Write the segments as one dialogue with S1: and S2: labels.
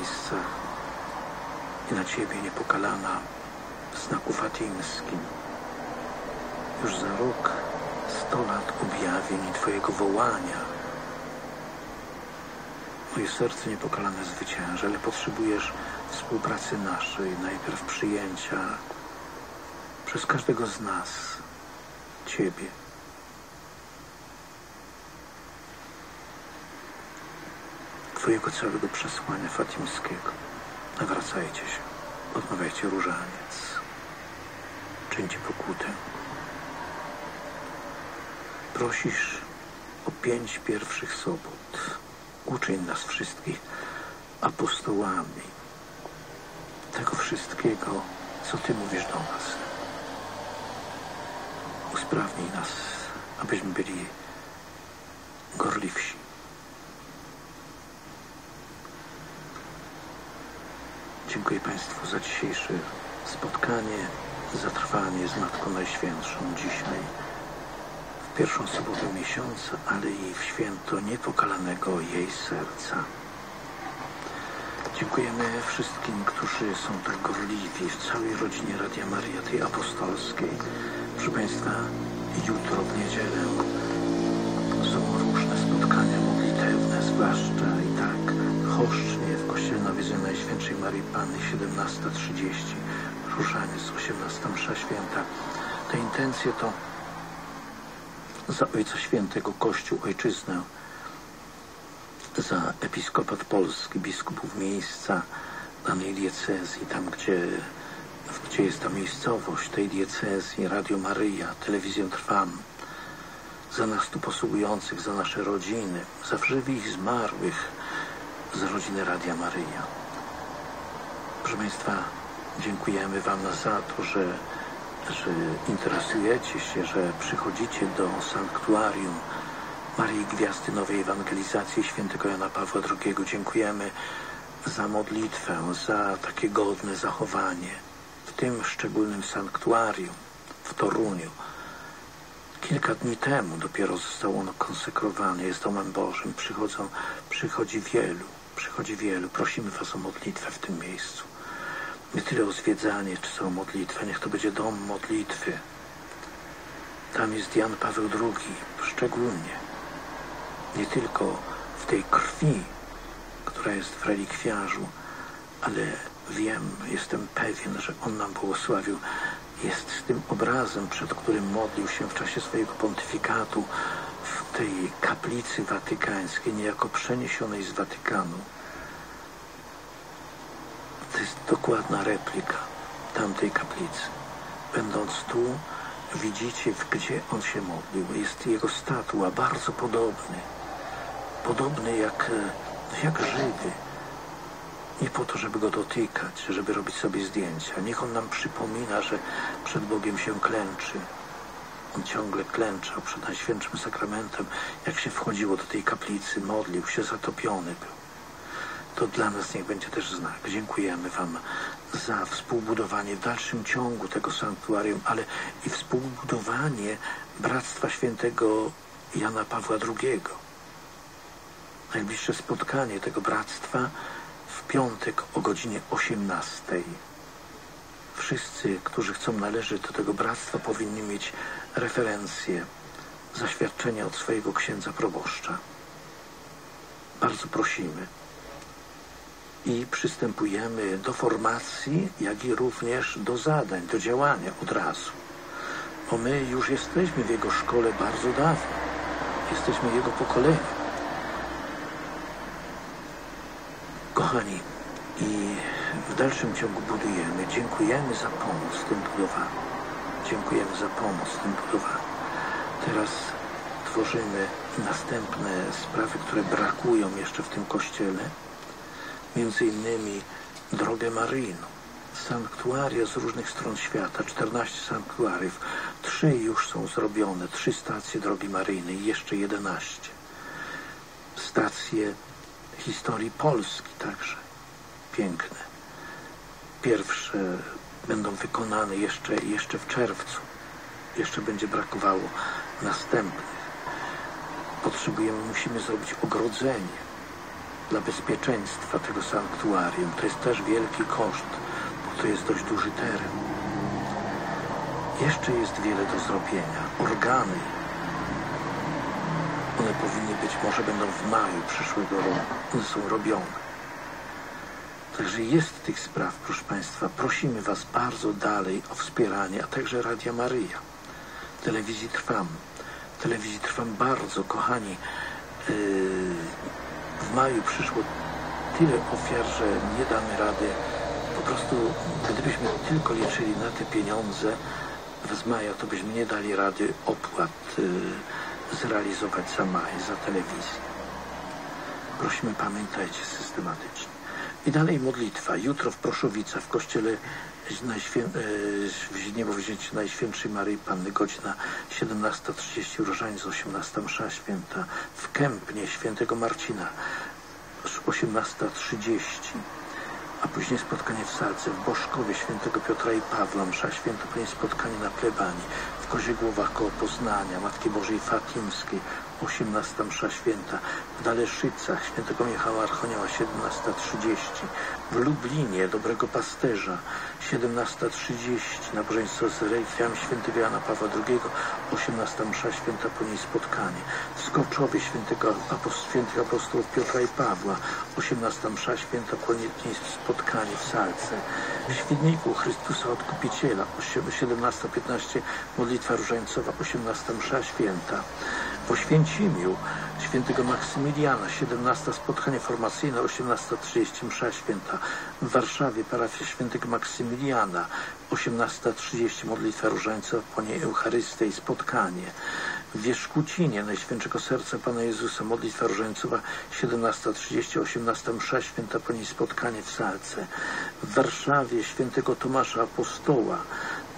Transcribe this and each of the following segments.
S1: miejscach i na Ciebie niepokalana w znaku fatimskim. Już za rok sto lat objawień i Twojego wołania. Moje serce niepokalane zwycięży, ale potrzebujesz współpracy naszej, najpierw przyjęcia przez każdego z nas Ciebie. Twojego całego przesłania fatimskiego. Nawracajcie się, odmawiajcie różaniec, czyńcie pokutę. Prosisz o pięć pierwszych sobot. Uczyń nas wszystkich apostołami tego wszystkiego, co Ty mówisz do nas. Usprawnij nas, abyśmy byli gorliwsi. Dziękuję Państwu za dzisiejsze spotkanie, za trwanie z Matką Najświętszą dzisiaj, w pierwszą sobotę miesiąca, ale i w święto niepokalanego jej serca. Dziękujemy wszystkim, którzy są tak gorliwi w całej rodzinie Radia Maria, tej apostolskiej. Proszę Państwa, jutro w niedzielę są różne spotkania modlitewne, zwłaszcza i tak choszcznie Marii Panny 17.30, różaniec 18 msza święta. Te intencje to za Ojca Świętego Kościół, Ojczyznę, za episkopat polski, biskupów miejsca danej diecezji, tam gdzie, gdzie jest ta miejscowość tej diecezji, Radio Maryja, Telewizję Trwam, za nas tu posługujących, za nasze rodziny, za żywych zmarłych, za rodziny Radia Maryja. Proszę Państwa, dziękujemy Wam za to, że, że interesujecie się, że przychodzicie do sanktuarium Marii Gwiazdy Nowej Ewangelizacji Świętego Jana Pawła II. Dziękujemy za modlitwę, za takie godne zachowanie w tym szczególnym sanktuarium w Toruniu. Kilka dni temu dopiero został ono konsekrowane, jest domem Bożym. Przychodzą, przychodzi wielu, przychodzi wielu. Prosimy Was o modlitwę w tym miejscu. Nie tyle o zwiedzanie, czy co o modlitwę. Niech to będzie dom modlitwy. Tam jest Jan Paweł II, szczególnie nie tylko w tej krwi, która jest w relikwiarzu, ale wiem, jestem pewien, że On nam błogosławił. Jest z tym obrazem, przed którym modlił się w czasie swojego pontyfikatu w tej kaplicy watykańskiej, niejako przeniesionej z Watykanu. To jest dokładna replika tamtej kaplicy. Będąc tu, widzicie, gdzie on się modlił. Jest jego statua, bardzo podobny podobny jak, jak żywy. Nie po to, żeby go dotykać, żeby robić sobie zdjęcia. Niech on nam przypomina, że przed Bogiem się klęczy. On ciągle klęczał przed Najświętszym Sakramentem. Jak się wchodziło do tej kaplicy, modlił się, zatopiony był. To dla nas niech będzie też znak. Dziękujemy Wam za współbudowanie w dalszym ciągu tego sanktuarium, ale i współbudowanie Bractwa Świętego Jana Pawła II najbliższe spotkanie tego bractwa w piątek o godzinie 18. Wszyscy, którzy chcą należeć do tego bractwa, powinni mieć referencje, zaświadczenia od swojego księdza proboszcza. Bardzo prosimy. I przystępujemy do formacji, jak i również do zadań, do działania od razu. Bo my już jesteśmy w jego szkole bardzo dawno. Jesteśmy jego pokoleniem. Kochani, i w dalszym ciągu budujemy. Dziękujemy za pomoc w tym budowaniu. Dziękujemy za pomoc w tym budowaniu. Teraz tworzymy następne sprawy, które brakują jeszcze w tym kościele. Między innymi drogę maryjną. Sanktuaria z różnych stron świata, 14 sanktuariów. Trzy już są zrobione, trzy stacje drogi maryjnej jeszcze 11. Stacje historii Polski także piękne. Pierwsze będą wykonane jeszcze, jeszcze w czerwcu. Jeszcze będzie brakowało następnych. Potrzebujemy, musimy zrobić ogrodzenie. Dla bezpieczeństwa tego sanktuarium. To jest też wielki koszt, bo to jest dość duży teren. Jeszcze jest wiele do zrobienia. Organy, one powinny być, może będą w maju przyszłego roku. One są robione. Także jest tych spraw, proszę Państwa. Prosimy Was bardzo dalej o wspieranie, a także Radia Maryja. Telewizji Trwam. Telewizji Trwam bardzo, kochani. Yy, w maju przyszło tyle ofiar, że nie damy rady. Po prostu, gdybyśmy tylko liczyli na te pieniądze z maja, to byśmy nie dali rady opłat yy, zrealizować za maj, za telewizję. Prosimy, pamiętajcie systematycznie. I dalej modlitwa. Jutro w Proszowicach w kościele Najświę... E, w Zniebowzięciu Najświętszej Maryi Panny godzina 17.30 różaniec 18 msza święta w Kępnie świętego Marcina 18.30 a później spotkanie w Salce, w Boszkowie świętego Piotra i Pawła, msza święta, później spotkanie na plebanii, w Koziegłowach koło Poznania, Matki Bożej Fatimskiej, 18 msza święta, w Daleszycach świętego Michała Archonioła 17.30, w Lublinie Dobrego Pasterza 17.30, nabożeństwo z relikwiami świętego Jana Pawła II, 18 msza święta, po niej spotkanie, w Skoczowie świętego świętych apostołów Piotra i Pawła, 18 msza święta, po niej spotkanie w Salce, w Świdniku Chrystusa Odkupiciela, 17.15 modlitwa różańcowa, 18 msza święta, w Oświęcimiu świętego Maksymiliana, 17 spotkanie formacyjne, 18.30 msza święta. W Warszawie parafia świętego Maksymiliana, 18.30 modlitwa różańcowa, po niej Eucharystę i spotkanie. W Wierzchucinie Najświętszego Serca Pana Jezusa, modlitwa różańcowa, 17.30, 18 msza święta, po niej spotkanie w Salce. W Warszawie świętego Tomasza Apostoła,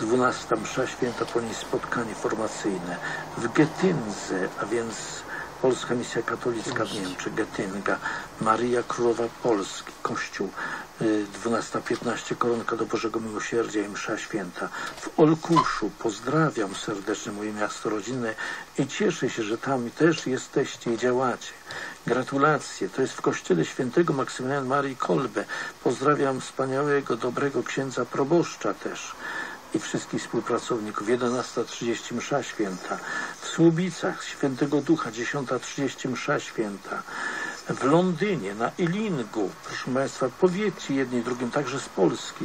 S1: 12 msza święta, po niej spotkanie formacyjne. W Getyndze, a więc Polska Misja Katolicka w Niemczech, Getynga, Maria Królowa Polski, Kościół, 12.15 Koronka do Bożego Miłosierdzia i Msza Święta. W Olkuszu pozdrawiam serdecznie moje miasto rodzinne i cieszę się, że tam też jesteście i działacie. Gratulacje. To jest w kościele świętego Maksymiliana Marii Kolbe. Pozdrawiam wspaniałego, dobrego księdza proboszcza też i wszystkich współpracowników. 11.30 msza święta. W Słubicach Świętego Ducha 10.30 msza święta. W Londynie, na Ilingu, proszę Państwa, powiedzcie jedni drugim, także z Polski.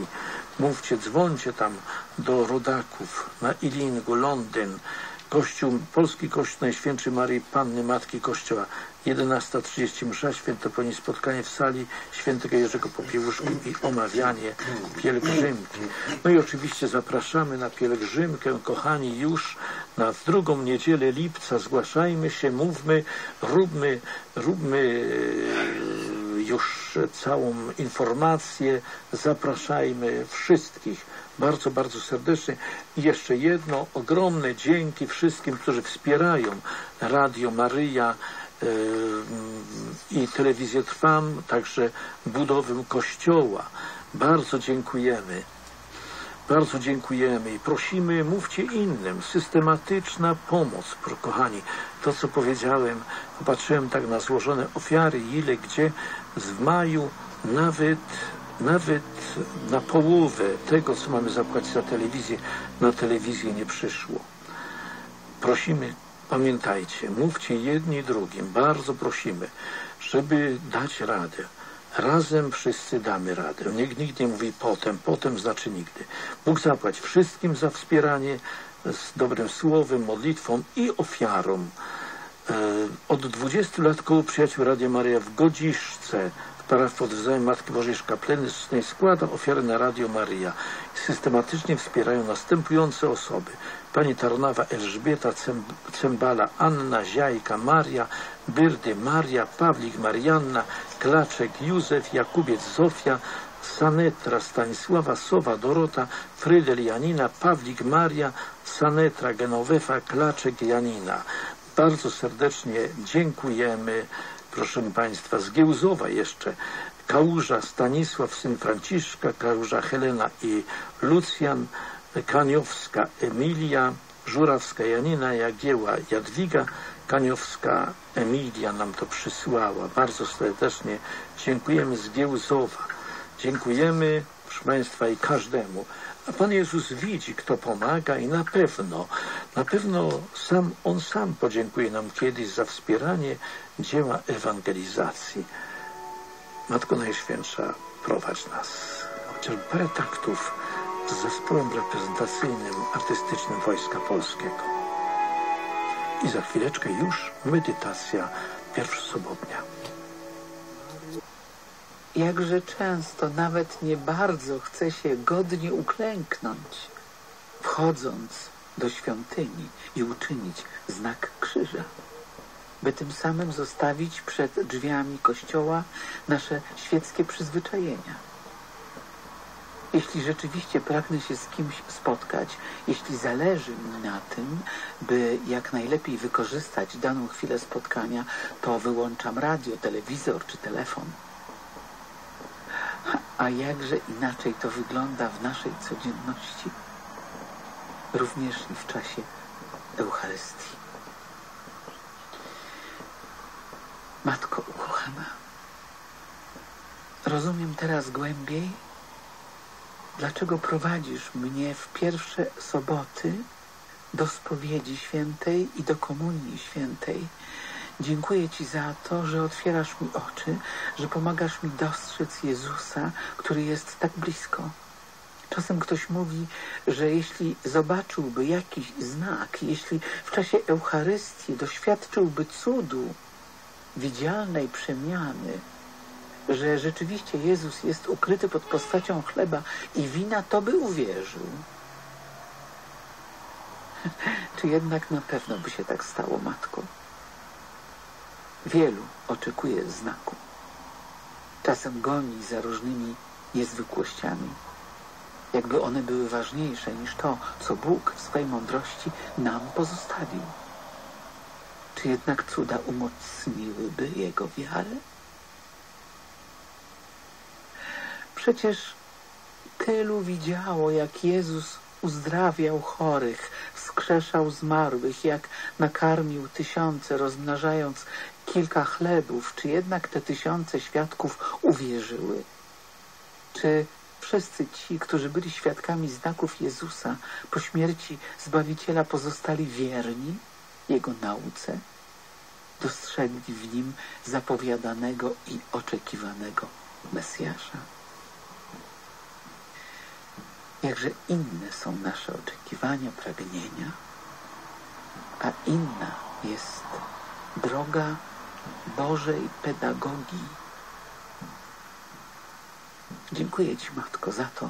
S1: Mówcie, dzwońcie tam do rodaków na Ilingu, Londyn. Kościół, Polski Kościół Najświętszej Maryi Panny Matki Kościoła 11.30 msza niej spotkanie w sali świętego Jerzego Popiełuszki i omawianie pielgrzymki. No i oczywiście zapraszamy na pielgrzymkę, kochani, już na drugą niedzielę lipca. Zgłaszajmy się, mówmy, róbmy, róbmy e, już całą informację, zapraszajmy wszystkich bardzo, bardzo serdecznie. I jeszcze jedno, ogromne dzięki wszystkim, którzy wspierają Radio Maryja, i telewizję Trwam, także budowę kościoła. Bardzo dziękujemy. Bardzo dziękujemy i prosimy, mówcie innym. Systematyczna pomoc, kochani. To, co powiedziałem, popatrzyłem tak na złożone ofiary, ile, gdzie, w maju nawet, nawet na połowę tego, co mamy zapłacić za telewizję, na telewizję nie przyszło. Prosimy Pamiętajcie, mówcie jedni drugim, bardzo prosimy, żeby dać radę. Razem wszyscy damy radę. Nikt, nikt nie mówi potem, potem znaczy nigdy. Bóg zapłać wszystkim za wspieranie z dobrym słowem, modlitwą i ofiarą. E, od 20 lat koło przyjaciół Radia Maria w Godziszce paraf pod wzorem Matki Bożej Szkaplenycznej składa ofiary na Radio Maria. Systematycznie wspierają następujące osoby. Pani Tarnawa Elżbieta, Cembala Anna, Ziajka Maria, Byrdy Maria, Pawlik Marianna, Klaczek Józef, Jakubiec Zofia, Sanetra Stanisława, Sowa Dorota, Frydel Janina, Pawlik Maria, Sanetra Genowefa, Klaczek Janina. Bardzo serdecznie dziękujemy proszę Państwa, z Giełzowa jeszcze, Kałuża Stanisław, syn Franciszka, Kałuża Helena i Lucjan, Kaniowska Emilia, Żurawska Janina, Jagieła Jadwiga, Kaniowska Emilia nam to przysłała. Bardzo serdecznie dziękujemy z Giełzowa. Dziękujemy, proszę Państwa, i każdemu. A Pan Jezus widzi, kto pomaga i na pewno, na pewno sam, On sam podziękuje nam kiedyś za wspieranie dzieła ewangelizacji. Matko Najświętsza, prowadź nas. Chociaż parę taktów z zespołem reprezentacyjnym artystycznym Wojska Polskiego. I za chwileczkę już medytacja pierwszosobotnia.
S2: Jakże często nawet nie bardzo chce się godnie uklęknąć, wchodząc do świątyni i uczynić znak krzyża, by tym samym zostawić przed drzwiami kościoła nasze świeckie przyzwyczajenia. Jeśli rzeczywiście pragnę się z kimś spotkać, jeśli zależy mi na tym, by jak najlepiej wykorzystać daną chwilę spotkania, to wyłączam radio, telewizor czy telefon. A jakże inaczej to wygląda w naszej codzienności, również i w czasie Eucharystii. Matko ukochana, rozumiem teraz głębiej, dlaczego prowadzisz mnie w pierwsze soboty do spowiedzi świętej i do komunii świętej. Dziękuję Ci za to, że otwierasz mi oczy, że pomagasz mi dostrzec Jezusa, który jest tak blisko. Czasem ktoś mówi, że jeśli zobaczyłby jakiś znak, jeśli w czasie Eucharystii doświadczyłby cudu, widzialnej przemiany, że rzeczywiście Jezus jest ukryty pod postacią chleba i wina, to by uwierzył. Czy jednak na pewno by się tak stało, matko? Wielu oczekuje znaku. Czasem goni za różnymi niezwykłościami, jakby one były ważniejsze niż to, co Bóg w swej mądrości nam pozostawił. Czy jednak cuda umocniłyby Jego wiarę? Przecież tylu widziało, jak Jezus uzdrawiał chorych, wskrzeszał zmarłych, jak nakarmił tysiące, rozmnażając kilka chlebów. Czy jednak te tysiące świadków uwierzyły? Czy wszyscy ci, którzy byli świadkami znaków Jezusa po śmierci Zbawiciela pozostali wierni Jego nauce? Dostrzegli w Nim zapowiadanego i oczekiwanego Mesjasza? Jakże inne są nasze oczekiwania, pragnienia, a inna jest droga Bożej pedagogii. Dziękuję Ci, Matko, za to,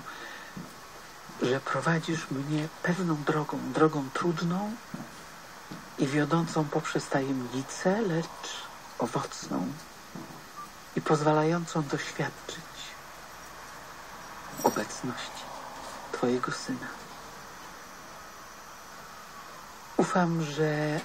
S2: że prowadzisz mnie pewną drogą, drogą trudną i wiodącą poprzez tajemnicę, lecz owocną i pozwalającą doświadczyć obecności Twojego Syna. Ufam, że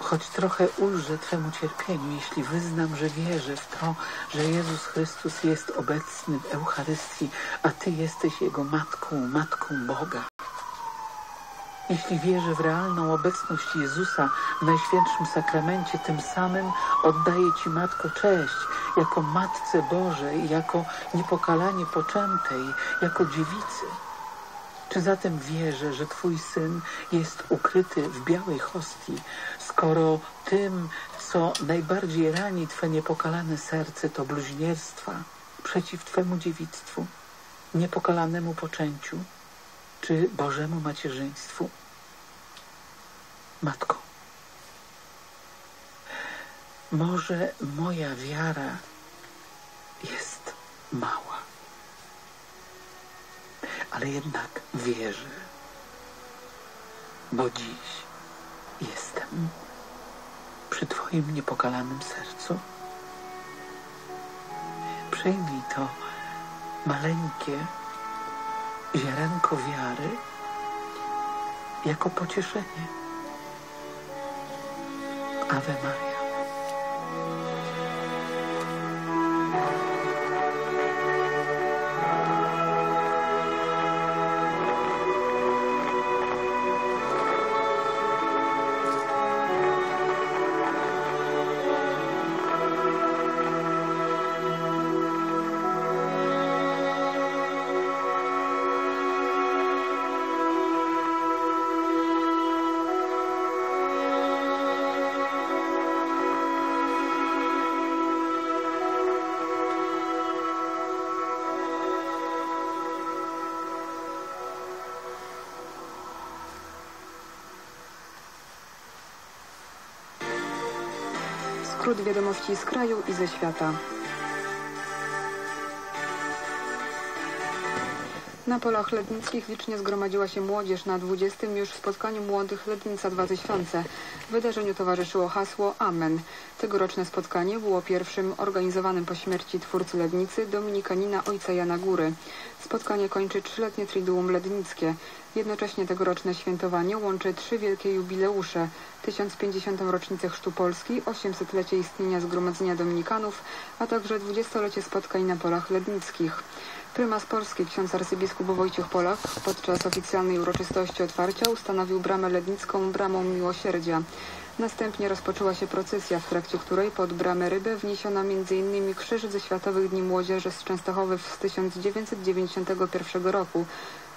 S2: choć trochę ulżę Twemu cierpieniu, jeśli wyznam, że wierzę w to, że Jezus Chrystus jest obecny w Eucharystii, a Ty jesteś Jego Matką, Matką Boga. Jeśli wierzę w realną obecność Jezusa w Najświętszym Sakramencie, tym samym oddaję Ci, Matko, cześć jako Matce Bożej, jako niepokalanie poczętej, jako dziewicy. Czy zatem wierzę, że Twój Syn jest ukryty w białej hostii, skoro tym, co najbardziej rani Twe niepokalane serce, to bluźnierstwa przeciw Twemu dziewictwu, niepokalanemu poczęciu, czy Bożemu macierzyństwu? Matko, może moja wiara jest mała ale jednak wierzę, bo dziś jestem przy Twoim niepokalanym sercu. Przyjmij to maleńkie ziarenko wiary jako pocieszenie. Ave Maria.
S3: Skrót wiadomości z kraju i ze świata. Na polach lednickich licznie zgromadziła się młodzież na 20. już spotkaniu Młodych Lednica 2000. Wydarzeniu towarzyszyło hasło Amen. Tegoroczne spotkanie było pierwszym organizowanym po śmierci twórcy Lednicy Dominikanina Ojca Jana Góry. Spotkanie kończy trzyletnie Triduum Lednickie. Jednocześnie tegoroczne świętowanie łączy trzy wielkie jubileusze. 1050. rocznicę Chrztu Polski, 800-lecie istnienia Zgromadzenia Dominikanów, a także 20-lecie spotkań na polach lednickich. Prymas Polski, ksiądz arcybiskup Wojciech Polak, podczas oficjalnej uroczystości otwarcia ustanowił bramę lednicką bramą miłosierdzia. Następnie rozpoczęła się procesja, w trakcie której pod bramę Rybę wniesiono m.in. krzyż ze Światowych Dni Młodzieży z Częstochowy z 1991 roku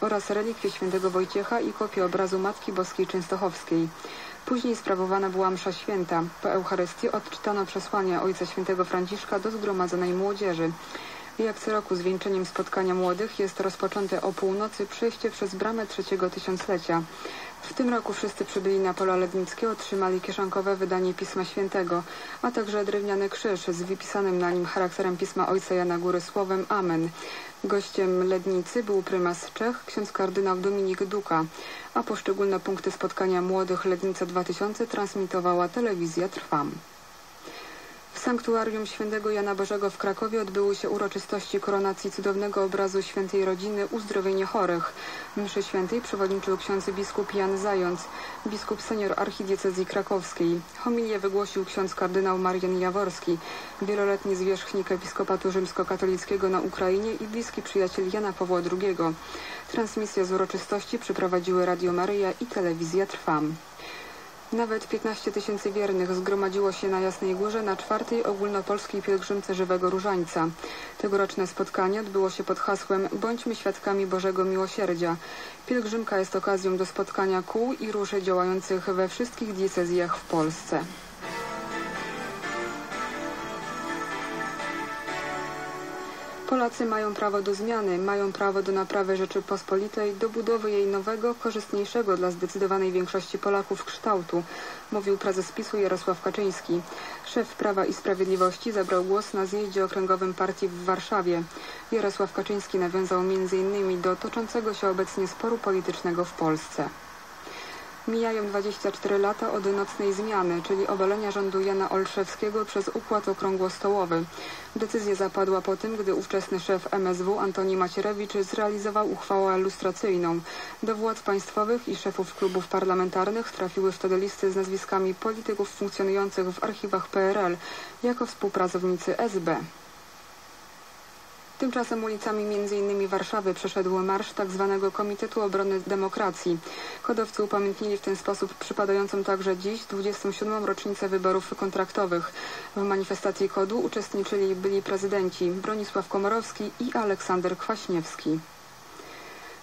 S3: oraz relikwie świętego Wojciecha i kopię obrazu Matki Boskiej Częstochowskiej. Później sprawowana była msza święta. Po Eucharystii odczytano przesłanie Ojca Świętego Franciszka do zgromadzonej młodzieży. Jak co roku zwieńczeniem spotkania młodych jest rozpoczęte o północy przejście przez bramę trzeciego tysiąclecia. W tym roku wszyscy przybyli na pola lednickie otrzymali kieszonkowe wydanie Pisma Świętego, a także drewniany krzyż z wypisanym na nim charakterem Pisma Ojca Jana Góry słowem Amen. Gościem Lednicy był prymas Czech, ksiądz kardynał Dominik Duka, a poszczególne punkty spotkania młodych Lednica 2000 transmitowała telewizja Trwam. W sanktuarium świętego Jana Bożego w Krakowie odbyły się uroczystości koronacji cudownego obrazu świętej rodziny Uzdrowienie Chorych. Mszy świętej przewodniczył ksiądz biskup Jan Zając, biskup senior archidiecezji krakowskiej. Homilię wygłosił ksiądz kardynał Marian Jaworski, wieloletni zwierzchnik episkopatu rzymskokatolickiego na Ukrainie i bliski przyjaciel Jana Pawła II. Transmisję z uroczystości przeprowadziły Radio Maryja i telewizja Trwam. Nawet 15 tysięcy wiernych zgromadziło się na Jasnej Górze na czwartej ogólnopolskiej pielgrzymce Żywego Różańca. Tegoroczne spotkanie odbyło się pod hasłem Bądźmy świadkami Bożego Miłosierdzia. Pielgrzymka jest okazją do spotkania kół i róży działających we wszystkich diecezjach w Polsce. Polacy mają prawo do zmiany, mają prawo do naprawy Rzeczypospolitej, do budowy jej nowego, korzystniejszego dla zdecydowanej większości Polaków kształtu, mówił prezes PiSu Jarosław Kaczyński. Szef Prawa i Sprawiedliwości zabrał głos na zjeździe okręgowym partii w Warszawie. Jarosław Kaczyński nawiązał m.in. do toczącego się obecnie sporu politycznego w Polsce. Mijają 24 lata od nocnej zmiany, czyli obalenia rządu Jana Olszewskiego przez układ okrągłostołowy. Decyzja zapadła po tym, gdy ówczesny szef MSW Antoni Macierewicz zrealizował uchwałę lustracyjną. Do władz państwowych i szefów klubów parlamentarnych trafiły wtedy listy z nazwiskami polityków funkcjonujących w archiwach PRL jako współpracownicy SB. Tymczasem ulicami m.in. Warszawy przeszedł marsz tzw. Tak Komitetu Obrony Demokracji. Hodowcy upamiętnili w ten sposób przypadającą także dziś 27. rocznicę wyborów kontraktowych. W manifestacji kodu uczestniczyli byli prezydenci Bronisław Komorowski i Aleksander Kwaśniewski.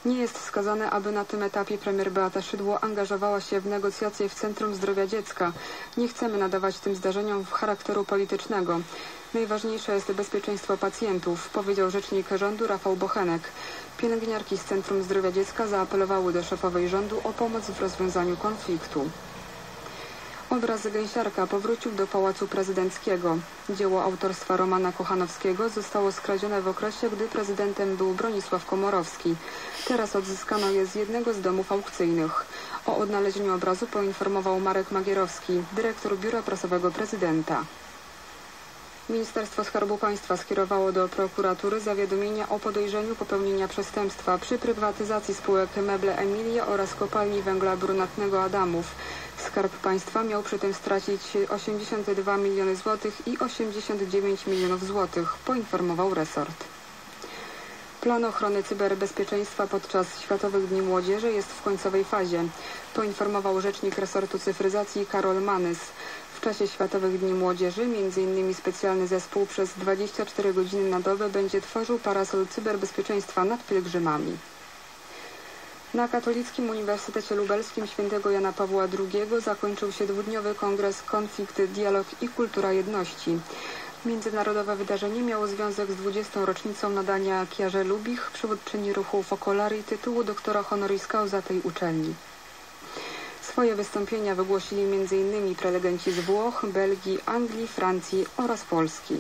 S3: Nie jest wskazane, aby na tym etapie premier Beata Szydło angażowała się w negocjacje w Centrum Zdrowia Dziecka. Nie chcemy nadawać tym zdarzeniom charakteru politycznego. Najważniejsze jest bezpieczeństwo pacjentów, powiedział rzecznik rządu Rafał Bochenek. Pielęgniarki z Centrum Zdrowia Dziecka zaapelowały do szefowej rządu o pomoc w rozwiązaniu konfliktu. Obraz Gęsiarka powrócił do Pałacu Prezydenckiego. Dzieło autorstwa Romana Kochanowskiego zostało skradzione w okresie, gdy prezydentem był Bronisław Komorowski. Teraz odzyskano je z jednego z domów aukcyjnych. O odnalezieniu obrazu poinformował Marek Magierowski, dyrektor Biura Prasowego Prezydenta. Ministerstwo Skarbu Państwa skierowało do prokuratury zawiadomienia o podejrzeniu popełnienia przestępstwa przy prywatyzacji spółek Meble Emilia oraz kopalni węgla brunatnego Adamów. Skarb Państwa miał przy tym stracić 82 miliony złotych i 89 milionów złotych, poinformował resort. Plan ochrony cyberbezpieczeństwa podczas Światowych Dni Młodzieży jest w końcowej fazie, poinformował rzecznik resortu cyfryzacji Karol Manys. Czasie Światowych Dni Młodzieży m.in. specjalny zespół przez 24 godziny na dobę będzie tworzył parasol cyberbezpieczeństwa nad pielgrzymami. Na Katolickim Uniwersytecie Lubelskim Świętego Jana Pawła II zakończył się dwudniowy kongres Konflikt, Dialog i Kultura Jedności. Międzynarodowe wydarzenie miało związek z 20. rocznicą nadania Kiarze Lubich, przywódczyni ruchu Focolari, tytułu doktora honoris causa tej uczelni. Swoje wystąpienia wygłosili m.in. prelegenci z Włoch, Belgii, Anglii, Francji oraz Polski.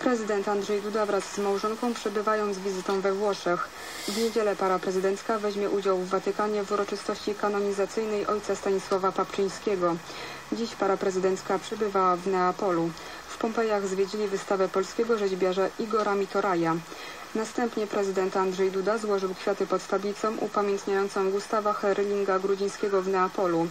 S3: Prezydent Andrzej Duda wraz z małżonką przebywają z wizytą we Włoszech. W niedzielę para prezydencka weźmie udział w Watykanie w uroczystości kanonizacyjnej ojca Stanisława Papczyńskiego. Dziś para prezydencka przebywa w Neapolu. Pompejach zwiedzili wystawę polskiego rzeźbiarza Igora Mitoraja. Następnie prezydent Andrzej Duda złożył kwiaty pod tablicą upamiętniającą Gustawa Herlinga Grudzińskiego w Neapolu.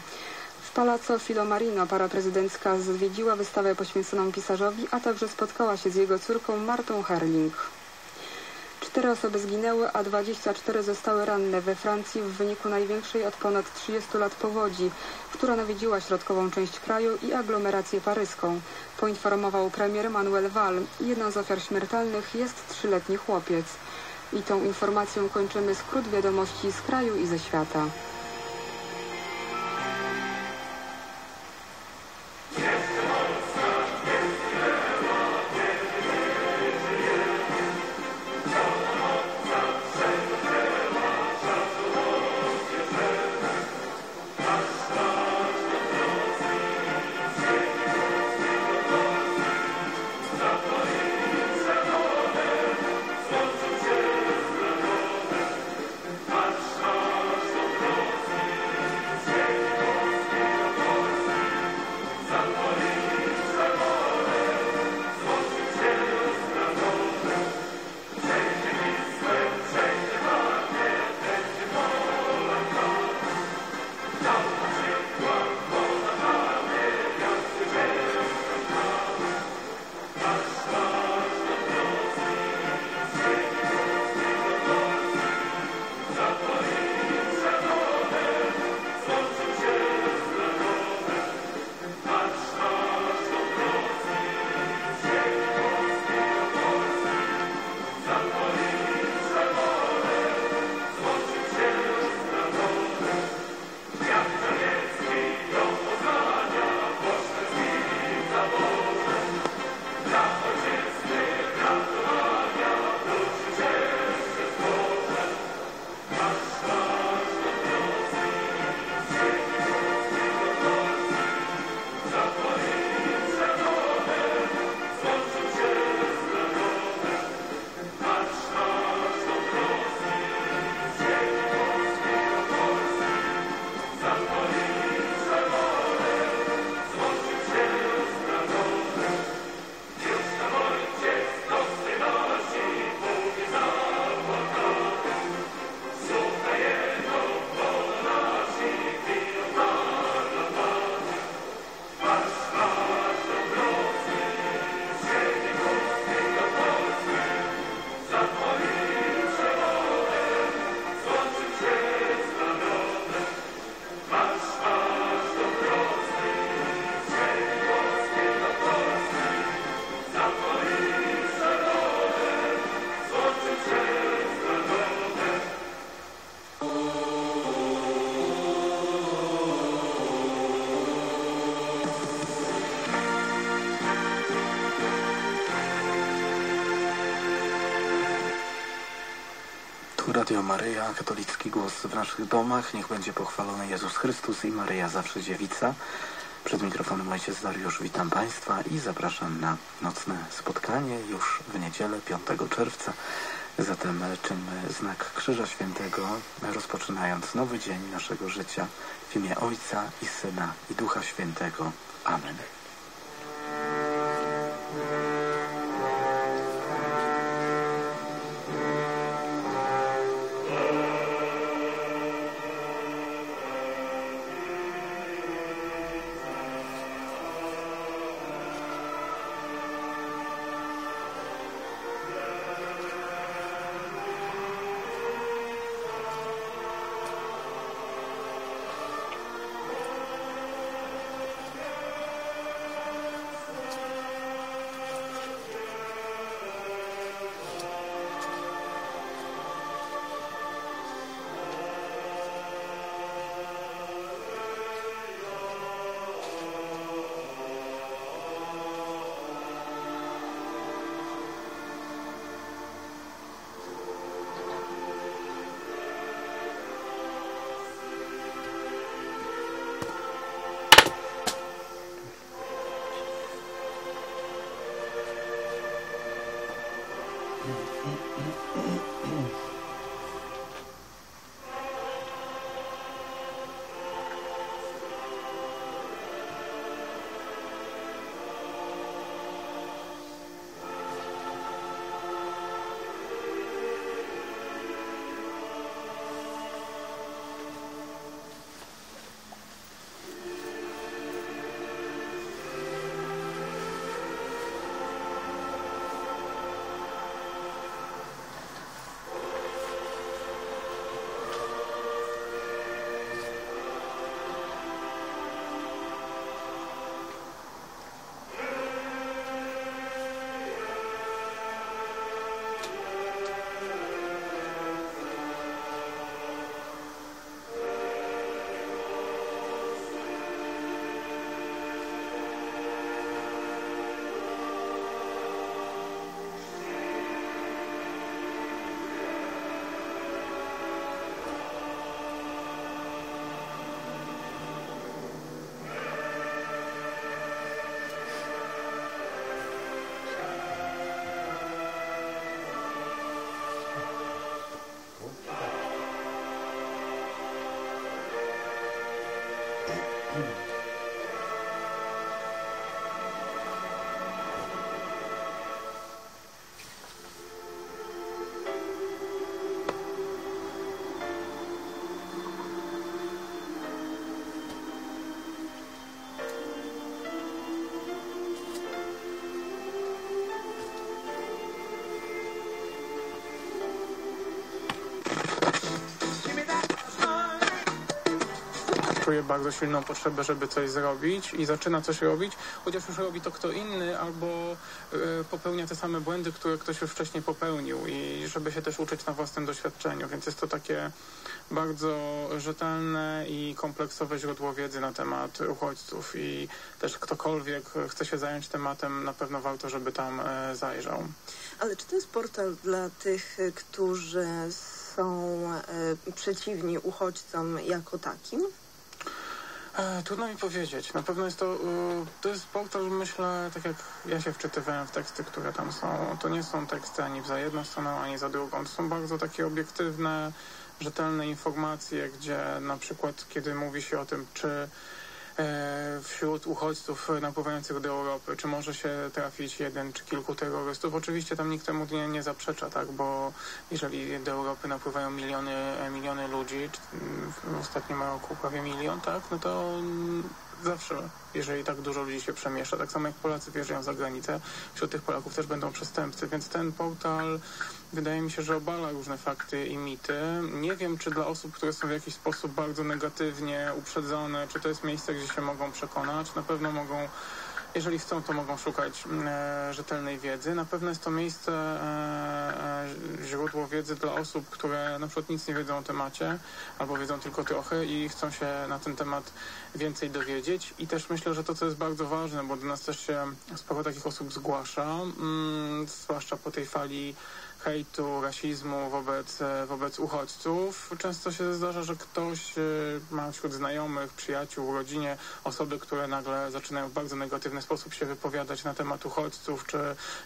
S3: W Palazzo Filomarino para prezydencka zwiedziła wystawę poświęconą pisarzowi, a także spotkała się z jego córką Martą Herling. Cztery osoby zginęły, a 24 zostały ranne we Francji w wyniku największej od ponad 30 lat powodzi, która nawiedziła środkową część kraju i aglomerację paryską. Poinformował premier Manuel Val. Jedną z ofiar śmiertelnych jest trzyletni chłopiec. I tą informacją kończymy skrót wiadomości z kraju i ze świata.
S4: Radio Maryja, katolicki głos w naszych domach. Niech będzie pochwalony Jezus Chrystus i Maryja zawsze dziewica. Przed mikrofonem ojciec Dariusz, witam Państwa i zapraszam na nocne spotkanie już w niedzielę 5 czerwca. Zatem czyńmy znak Krzyża Świętego, rozpoczynając nowy dzień naszego życia w imię Ojca i Syna i Ducha Świętego. Amen.
S5: Czuje bardzo silną potrzebę, żeby coś zrobić i zaczyna coś robić, chociaż już robi to kto inny albo y, popełnia te same błędy, które ktoś już wcześniej popełnił i żeby się też uczyć na własnym doświadczeniu, więc jest to takie bardzo rzetelne i kompleksowe źródło wiedzy na temat uchodźców i też ktokolwiek chce się zająć tematem, na pewno warto, żeby tam e, zajrzał.
S6: Ale czy to jest portal dla tych, którzy są e, przeciwni uchodźcom jako takim?
S5: E, trudno mi powiedzieć. Na pewno jest to, e, to jest portal, myślę, tak jak ja się wczytywałem w teksty, które tam są. To nie są teksty ani za jedną stroną, ani za drugą. To są bardzo takie obiektywne, rzetelne informacje, gdzie na przykład, kiedy mówi się o tym, czy wśród uchodźców napływających do Europy, czy może się trafić jeden czy kilku terrorystów. Oczywiście tam nikt temu nie, nie zaprzecza, tak, bo jeżeli do Europy napływają miliony, miliony ludzi, w ostatnim roku prawie milion, tak, no to zawsze, jeżeli tak dużo ludzi się przemieszcza, tak samo jak Polacy wjeżdżają za granicę, wśród tych Polaków też będą przestępcy, więc ten portal wydaje mi się, że obala różne fakty i mity. Nie wiem, czy dla osób, które są w jakiś sposób bardzo negatywnie uprzedzone, czy to jest miejsce, gdzie się mogą przekonać. Na pewno mogą jeżeli chcą, to mogą szukać mm, e, rzetelnej wiedzy. Na pewno jest to miejsce, e, e, źródło wiedzy dla osób, które na przykład nic nie wiedzą o temacie albo wiedzą tylko trochę i chcą się na ten temat więcej dowiedzieć. I też myślę, że to, co jest bardzo ważne, bo do nas też się sporo takich osób zgłasza, mm, zwłaszcza po tej fali hejtu, rasizmu wobec, e, wobec uchodźców. Często się zdarza, że ktoś e, ma wśród znajomych, przyjaciół, rodzinie osoby, które nagle zaczynają w bardzo negatywny sposób się wypowiadać na temat uchodźców czy,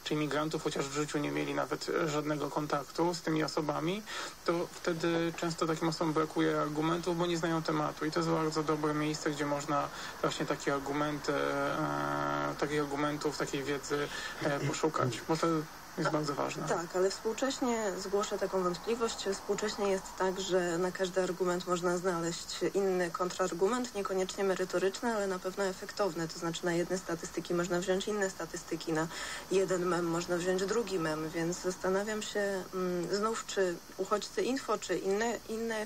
S5: czy imigrantów, chociaż w życiu nie mieli nawet żadnego kontaktu z tymi osobami, to wtedy często takim osobom brakuje argumentów, bo nie znają tematu. I to jest bardzo dobre miejsce, gdzie można właśnie takie argumenty, e, takich argumentów, takiej wiedzy e, poszukać. Bo to jest bardzo.
S6: Tak, ale współcześnie zgłoszę taką wątpliwość. Współcześnie jest tak, że na każdy argument można znaleźć inny kontrargument, niekoniecznie merytoryczny, ale na pewno efektowny. To znaczy na jedne statystyki można wziąć inne statystyki, na jeden mem można wziąć drugi mem, więc zastanawiam się mm, znów, czy uchodźcy info, czy inne, inne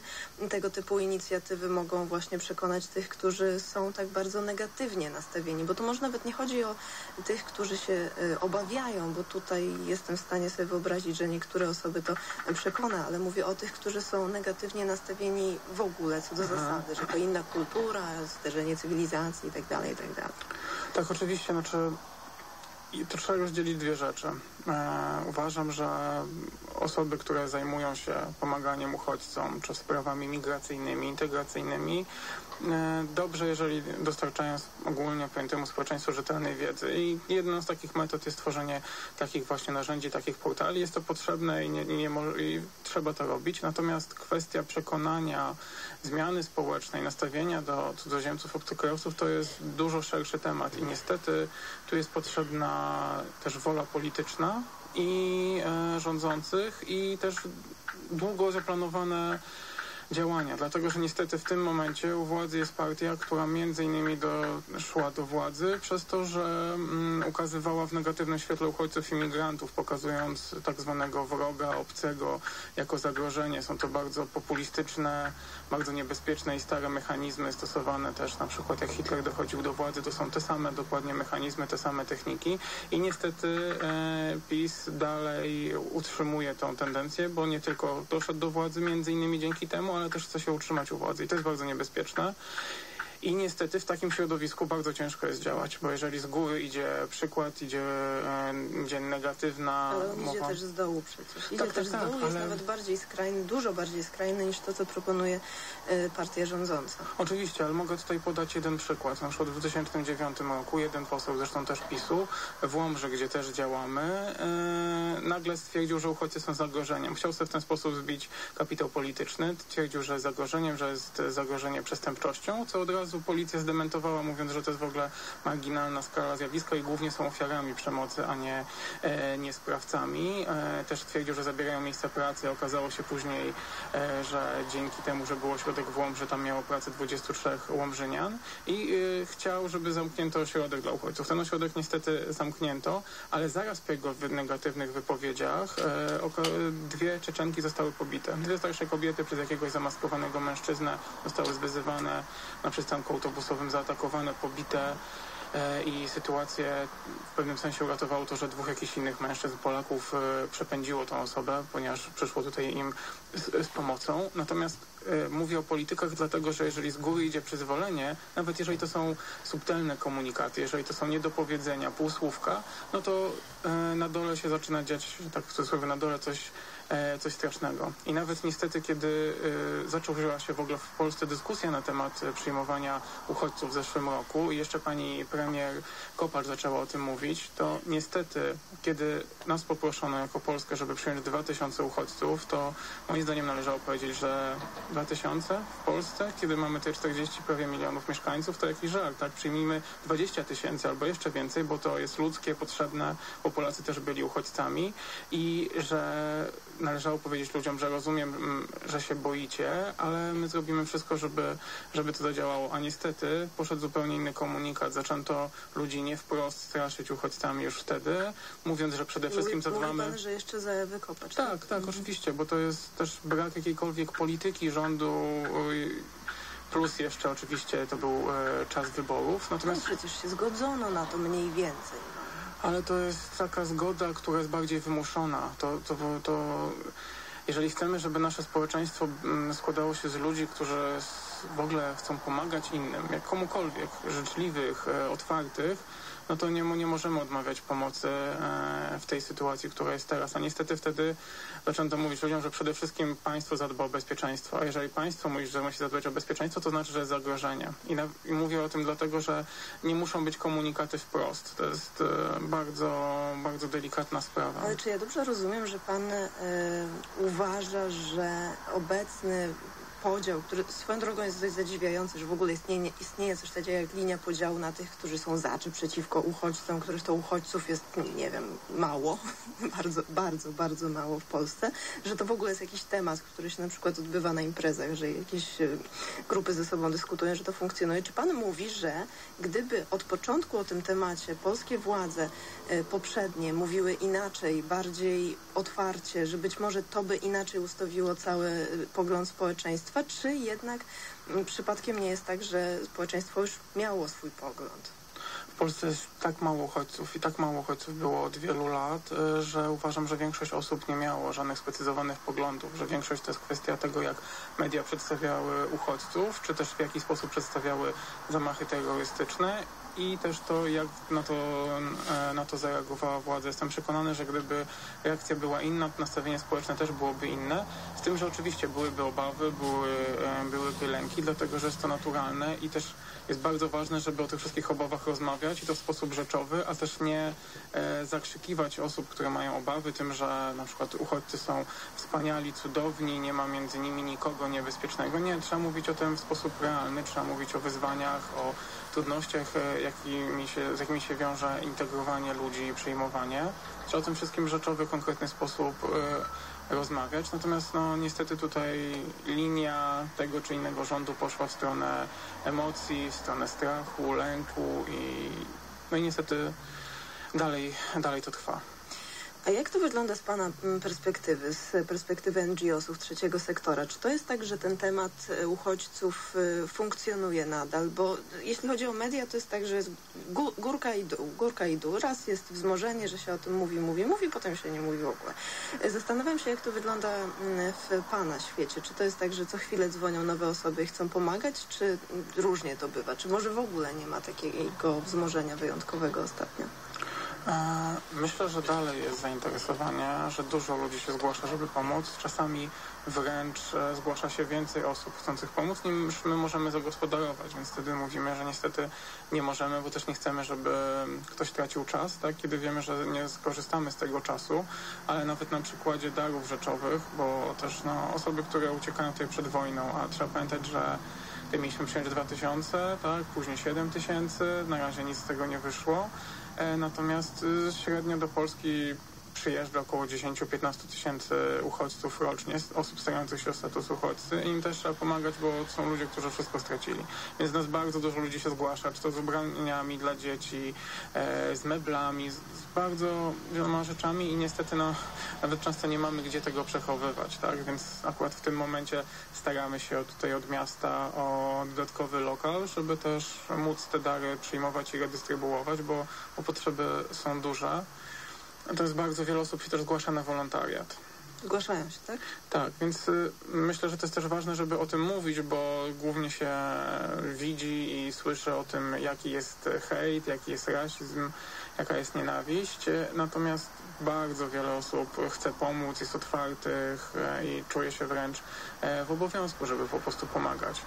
S6: tego typu inicjatywy mogą właśnie przekonać tych, którzy są tak bardzo negatywnie nastawieni, bo to może nawet nie chodzi o tych, którzy się y, obawiają, bo tutaj jest jestem w stanie sobie wyobrazić, że niektóre osoby to przekona, ale mówię o tych, którzy są negatywnie nastawieni w ogóle co do Aha. zasady, że to inna kultura, zderzenie cywilizacji itd., tak itd.
S5: Tak, tak, oczywiście, znaczy i to trzeba rozdzielić dwie rzeczy. E, uważam, że osoby, które zajmują się pomaganiem uchodźcom, czy sprawami migracyjnymi, integracyjnymi, e, dobrze, jeżeli dostarczają ogólnie pojętemu społeczeństwu rzetelnej wiedzy. I jedną z takich metod jest tworzenie takich właśnie narzędzi, takich portali. Jest to potrzebne i, nie, nie, i trzeba to robić. Natomiast kwestia przekonania, zmiany społecznej, nastawienia do cudzoziemców, obcokrajowców to jest dużo szerszy temat i niestety tu jest potrzebna też wola polityczna i e, rządzących i też długo zaplanowane działania, dlatego że niestety w tym momencie u władzy jest partia, która między innymi doszła do władzy przez to, że mm, ukazywała w negatywnym świetle uchodźców imigrantów, pokazując tak zwanego wroga obcego jako zagrożenie. Są to bardzo populistyczne, bardzo niebezpieczne i stare mechanizmy stosowane też na przykład jak Hitler dochodził do władzy, to są te same dokładnie mechanizmy, te same techniki i niestety e, PiS dalej utrzymuje tą tendencję, bo nie tylko doszedł do władzy między innymi dzięki temu, ale też chce się utrzymać u władzy i to jest bardzo niebezpieczne. I niestety w takim środowisku bardzo ciężko jest działać, bo jeżeli z góry idzie przykład, idzie, e, idzie negatywna
S6: Ale on
S5: mowa...
S6: idzie też z dołu przecież. Idzie
S5: Tak,
S6: też
S5: tak,
S6: z dołu,
S5: tak,
S6: jest
S5: ale-
S6: nawet bardziej skrajny, dużo bardziej skrajny niż to, co proponuje e, partia rządząca.
S5: Oczywiście, ale mogę tutaj podać jeden przykład. Na przykład w 2009 roku jeden poseł, zresztą też PiSu, w Łomży, gdzie też działamy, e, nagle stwierdził, że uchodźcy są zagrożeniem. Chciał sobie w ten sposób zbić kapitał polityczny. Twierdził, że zagrożeniem, że jest zagrożenie przestępczością, co od razu policja zdementowała, mówiąc, że to jest w ogóle marginalna skala zjawiska i głównie są ofiarami przemocy, a nie, e, nie sprawcami. E, też twierdził, że zabierają miejsca pracy. Okazało się później, e, że dzięki temu, że był ośrodek w Łomży, tam miało pracę 23 Łomżynian i chciał, żeby zamknięto ośrodek dla uchodźców. Ten ośrodek niestety zamknięto, ale zaraz po jego negatywnych wypowiedziach dwie Czeczenki zostały pobite. Dwie starsze kobiety przez jakiegoś zamaskowanego mężczyznę zostały zwyzywane na przystanku autobusowym, zaatakowane, pobite. E, I sytuację w pewnym sensie uratowało to, że dwóch jakichś innych mężczyzn, Polaków, e, przepędziło tą osobę, ponieważ przyszło tutaj im z, z pomocą. Natomiast e, mówię o politykach dlatego, że jeżeli z góry idzie przyzwolenie, nawet jeżeli to są subtelne komunikaty, jeżeli to są niedopowiedzenia, półsłówka, no to na dole się zaczyna dziać, tak w cudzysłowie, na dole coś coś strasznego. I nawet niestety, kiedy e, zaczęła się w ogóle w Polsce dyskusja na temat e, przyjmowania uchodźców w zeszłym roku i jeszcze pani premier Kopacz zaczęła o tym mówić, to niestety, kiedy nas poproszono jako Polskę, żeby przyjąć 2000 uchodźców, to moim zdaniem należało powiedzieć, że 2000 w Polsce, kiedy mamy te 40 prawie milionów mieszkańców, to jakiś żart, tak? Przyjmijmy 20 tysięcy albo jeszcze więcej, bo to jest ludzkie, potrzebne, bo Polacy też byli uchodźcami i że należało powiedzieć ludziom, że rozumiem, mm, że się boicie, ale my zrobimy wszystko, żeby, żeby to zadziałało. A niestety poszedł zupełnie inny komunikat. Zaczęto ludzi nie wprost straszyć uchodźcami już wtedy, mówiąc, że przede wszystkim
S6: mówi pan, że jeszcze za wykopać.
S5: Tak, tak, oczywiście, bo to jest też brak jakiejkolwiek polityki rządu, plus jeszcze oczywiście to był e, czas wyborów.
S6: No
S5: Natomiast
S6: przecież się zgodzono na to mniej więcej.
S5: ale to jest taka zgoda, która jest bardziej wymuszona. To, to, to jeżeli chcemy, żeby nasze społeczeństwo mm, składało się z ludzi, którzy w ogóle chcą pomagać innym, jak komukolwiek, życzliwych, e, otwartych, no to nie, nie możemy odmawiać pomocy e, w tej sytuacji, która jest teraz. A niestety wtedy zaczęto mówić ludziom, że przede wszystkim państwo zadba o bezpieczeństwo. A jeżeli państwo mówi, że musi zadbać o bezpieczeństwo, to znaczy, że jest zagrożenie. I, na, I mówię o tym dlatego, że nie muszą być komunikaty wprost. To jest e, bardzo, bardzo delikatna sprawa.
S6: Ale czy ja dobrze rozumiem, że pan e, uważa, że obecny podział, który swoją drogą jest dość zadziwiający, że w ogóle istnieje, istnieje coś takiego jak linia podziału na tych, którzy są za czy przeciwko uchodźcom, których to uchodźców jest, nie wiem, mało, bardzo, bardzo, bardzo mało w Polsce, że to w ogóle jest jakiś temat, który się na przykład odbywa na imprezach, że jakieś e, grupy ze sobą dyskutują, że to funkcjonuje. Czy pan mówi, że gdyby od początku o tym temacie polskie władze e, poprzednie mówiły inaczej, bardziej otwarcie, że być może to by inaczej ustawiło cały e, pogląd społeczeństwa, czy jednak m, przypadkiem nie jest tak, że społeczeństwo już miało swój pogląd?
S5: W Polsce jest tak mało uchodźców i tak mało uchodźców było od wielu lat, y, że uważam, że większość osób nie miało żadnych sprecyzowanych poglądów, że większość to jest kwestia tego, jak media przedstawiały uchodźców, czy też w jaki sposób przedstawiały zamachy terrorystyczne i też to, jak na to, e, na to zareagowała władza. Jestem przekonany, że gdyby reakcja była inna, nastawienie społeczne też byłoby inne. Z tym, że oczywiście byłyby obawy, były, e, byłyby lęki, dlatego że jest to naturalne i też jest bardzo ważne, żeby o tych wszystkich obawach rozmawiać i to w sposób rzeczowy, a też nie e, zakrzykiwać osób, które mają obawy tym, że na przykład uchodźcy są wspaniali, cudowni, nie ma między nimi nikogo niebezpiecznego. Nie, trzeba mówić o tym w sposób realny, trzeba mówić o wyzwaniach, o trudnościach, e, jakimi się, z jakimi się wiąże integrowanie ludzi i przyjmowanie. Trzeba o tym wszystkim w rzeczowy, konkretny sposób e, rozmawiać. Natomiast no, niestety tutaj linia tego czy innego rządu poszła w stronę emocji, w stronę strachu, lęku i no i niestety dalej, dalej to trwa.
S6: A jak to wygląda z Pana mm, perspektywy, z perspektywy NGO-sów trzeciego sektora? Czy to jest tak, że ten temat e, uchodźców e, funkcjonuje nadal? Bo jeśli chodzi o media, to jest tak, że jest górka i dół, górka i dół. Raz jest wzmożenie, że się o tym mówi, mówi, mówi, potem się nie mówi w ogóle. E, zastanawiam się, jak to wygląda mm, w Pana świecie. Czy to jest tak, że co chwilę dzwonią nowe osoby i chcą pomagać, czy różnie to bywa? Czy może w ogóle nie ma takiego wzmożenia wyjątkowego ostatnio?
S5: Myślę, że dalej jest zainteresowanie, że dużo ludzi się zgłasza, żeby pomóc. Czasami wręcz e, zgłasza się więcej osób chcących pomóc, niż my możemy zagospodarować, więc wtedy mówimy, że niestety nie możemy, bo też nie chcemy, żeby ktoś tracił czas, tak? kiedy wiemy, że nie skorzystamy z tego czasu, ale nawet na przykładzie darów rzeczowych, bo też no, osoby, które uciekają tutaj przed wojną, a trzeba pamiętać, że mieliśmy przyjąć 2000, tak? później 7 tysięcy, na razie nic z tego nie wyszło. E, natomiast y, średnio do Polski przyjeżdża około 10-15 tysięcy uchodźców rocznie, osób starających się o status uchodźcy i im też trzeba pomagać, bo są ludzie, którzy wszystko stracili. Więc nas bardzo dużo ludzi się zgłasza, czy to z ubraniami dla dzieci, e, z meblami, z, z, bardzo wieloma rzeczami i niestety no, nawet często nie mamy gdzie tego przechowywać, tak? Więc akurat w tym momencie staramy się tutaj od miasta o dodatkowy lokal, żeby też móc te dary przyjmować i redystrybuować, bo, bo potrzeby są duże. To jest bardzo wiele osób się też zgłasza na wolontariat.
S6: Zgłaszają się, tak?
S5: Tak, więc y, myślę, że to jest też ważne, żeby o tym mówić, bo głównie się widzi i słyszy o tym, jaki jest hejt, jaki jest rasizm, jaka jest nienawiść. Natomiast bardzo wiele osób chce pomóc, jest otwartych e, i czuje się wręcz e, w obowiązku, żeby po prostu pomagać.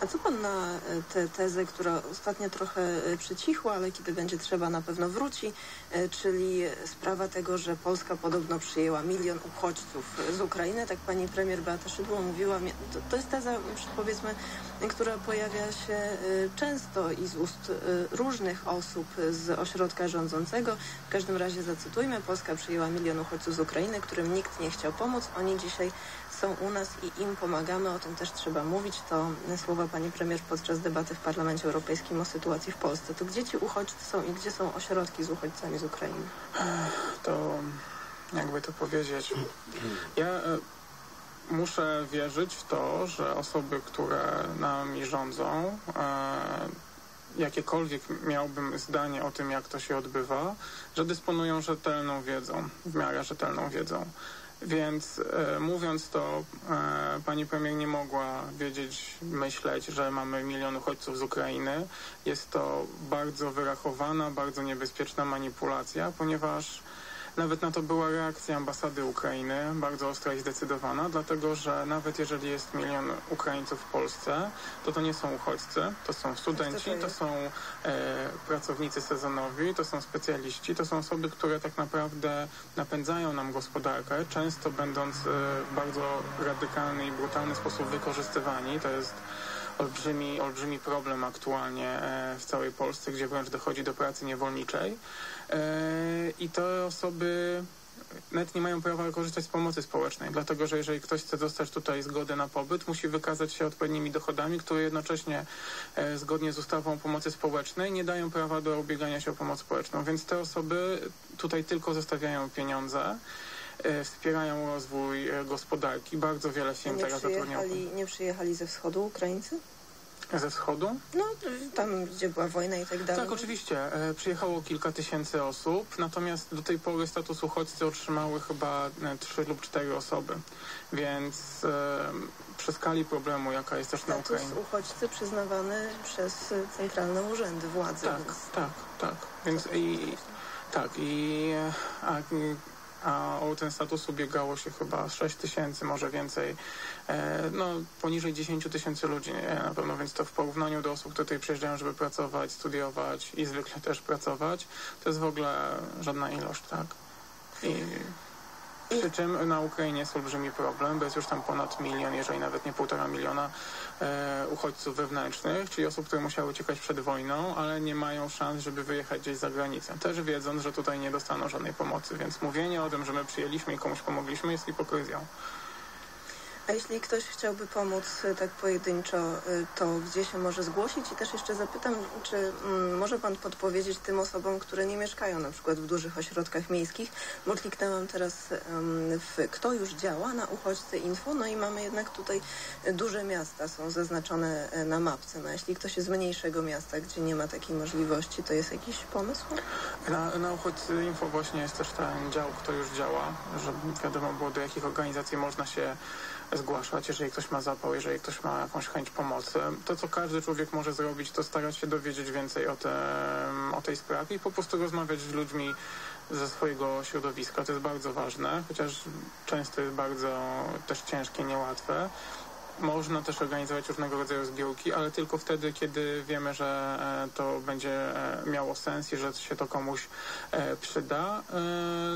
S6: A co pan na e, tę tezę, która ostatnio trochę e, przycichła, ale kiedy będzie trzeba na pewno wróci, e, czyli sprawa tego, że Polska podobno przyjęła milion uchodźców z Ukrainy, tak pani premier Beata Szydło mówiła, to, to jest teza, powiedzmy, która pojawia się często i z ust różnych osób z ośrodka rządzącego. W każdym razie zacytujmy, Polska przyjęła milion uchodźców z Ukrainy, którym nikt nie chciał pomóc. Oni dzisiaj są u nas i im pomagamy, o tym też trzeba mówić. To słowa pani premier podczas debaty w Parlamencie Europejskim o sytuacji w Polsce. To gdzie ci uchodźcy są i gdzie są ośrodki z uchodźcami z Ukrainy?
S5: To jakby to powiedzieć. Ja e, muszę wierzyć w to, że osoby, które nami rządzą, e, jakiekolwiek miałbym zdanie o tym, jak to się odbywa, że dysponują rzetelną wiedzą, w miarę rzetelną wiedzą. Więc e, mówiąc to, e, pani premier nie mogła wiedzieć, myśleć, że mamy milion uchodźców z Ukrainy. Jest to bardzo wyrachowana, bardzo niebezpieczna manipulacja, ponieważ nawet na to była reakcja ambasady Ukrainy, bardzo ostra i zdecydowana, dlatego że nawet jeżeli jest milion Ukraińców w Polsce, to to nie są uchodźcy, to są studenci, to są e, pracownicy sezonowi, to są specjaliści, to są osoby, które tak naprawdę napędzają nam gospodarkę, często będąc e, w bardzo radykalny i brutalny sposób wykorzystywani. To jest olbrzymi, olbrzymi problem aktualnie e, w całej Polsce, gdzie wręcz dochodzi do pracy niewolniczej. E, I te osoby nawet nie mają prawa korzystać z pomocy społecznej, dlatego że jeżeli ktoś chce dostać tutaj zgodę na pobyt, musi wykazać się odpowiednimi dochodami, które jednocześnie e, zgodnie z ustawą o pomocy społecznej nie dają prawa do ubiegania się o pomoc społeczną. Więc te osoby tutaj tylko zostawiają pieniądze wspierają rozwój gospodarki. Bardzo wiele firm
S6: teraz zatrudnia. Nie przyjechali ze wschodu Ukraińcy?
S5: Ze wschodu?
S6: No, tam, gdzie była wojna i tak dalej.
S5: Tak, oczywiście. E, przyjechało kilka tysięcy osób, natomiast do tej pory status uchodźcy otrzymały chyba e, trzy lub cztery osoby. Więc e, przy skali problemu, jaka jest też na
S6: Status
S5: Ukrainie.
S6: uchodźcy przyznawany przez centralne urzędy władzy.
S5: Tak,
S6: więc
S5: tak, tak. Więc i tak, i a, a o ten status ubiegało się chyba 6 tysięcy, może więcej. E, no, poniżej 10 tysięcy ludzi na pewno, więc to w porównaniu do osób, które tutaj przyjeżdżają, żeby pracować, studiować i zwykle też pracować, to jest w ogóle żadna ilość, tak? I przy czym na Ukrainie jest olbrzymi problem, bo jest już tam ponad milion, jeżeli nawet nie półtora miliona e, uchodźców wewnętrznych, czyli osób, które musiały uciekać przed wojną, ale nie mają szans, żeby wyjechać gdzieś za granicę. Też wiedząc, że tutaj nie dostaną żadnej pomocy, więc mówienie o tym, że my przyjęliśmy i komuś pomogliśmy jest hipokryzją.
S6: A jeśli ktoś chciałby pomóc y, tak pojedynczo, y, to gdzie się może zgłosić? I też jeszcze zapytam, czy mm, może Pan podpowiedzieć tym osobom, które nie mieszkają na przykład w dużych ośrodkach miejskich, bo kliknęłam teraz w Kto już działa na Uchodźcy Info, no i mamy jednak tutaj y, duże miasta, są zaznaczone na mapce. No jeśli ktoś jest z mniejszego miasta, gdzie nie ma takiej możliwości, to jest jakiś pomysł?
S5: Na, na Uchodźcy Info właśnie jest też ten dział, kto już działa, żeby wiadomo było, do jakich organizacji można się zgłaszać, jeżeli ktoś ma zapał, jeżeli ktoś ma jakąś chęć pomocy. To, co każdy człowiek może zrobić, to starać się dowiedzieć więcej o, tym, o tej sprawie i po prostu rozmawiać z ludźmi ze swojego środowiska. To jest bardzo ważne, chociaż często jest bardzo też ciężkie, niełatwe. Można też organizować różnego rodzaju zbiórki, ale tylko wtedy, kiedy wiemy, że e, to będzie e, miało sens i że się to komuś e, przyda.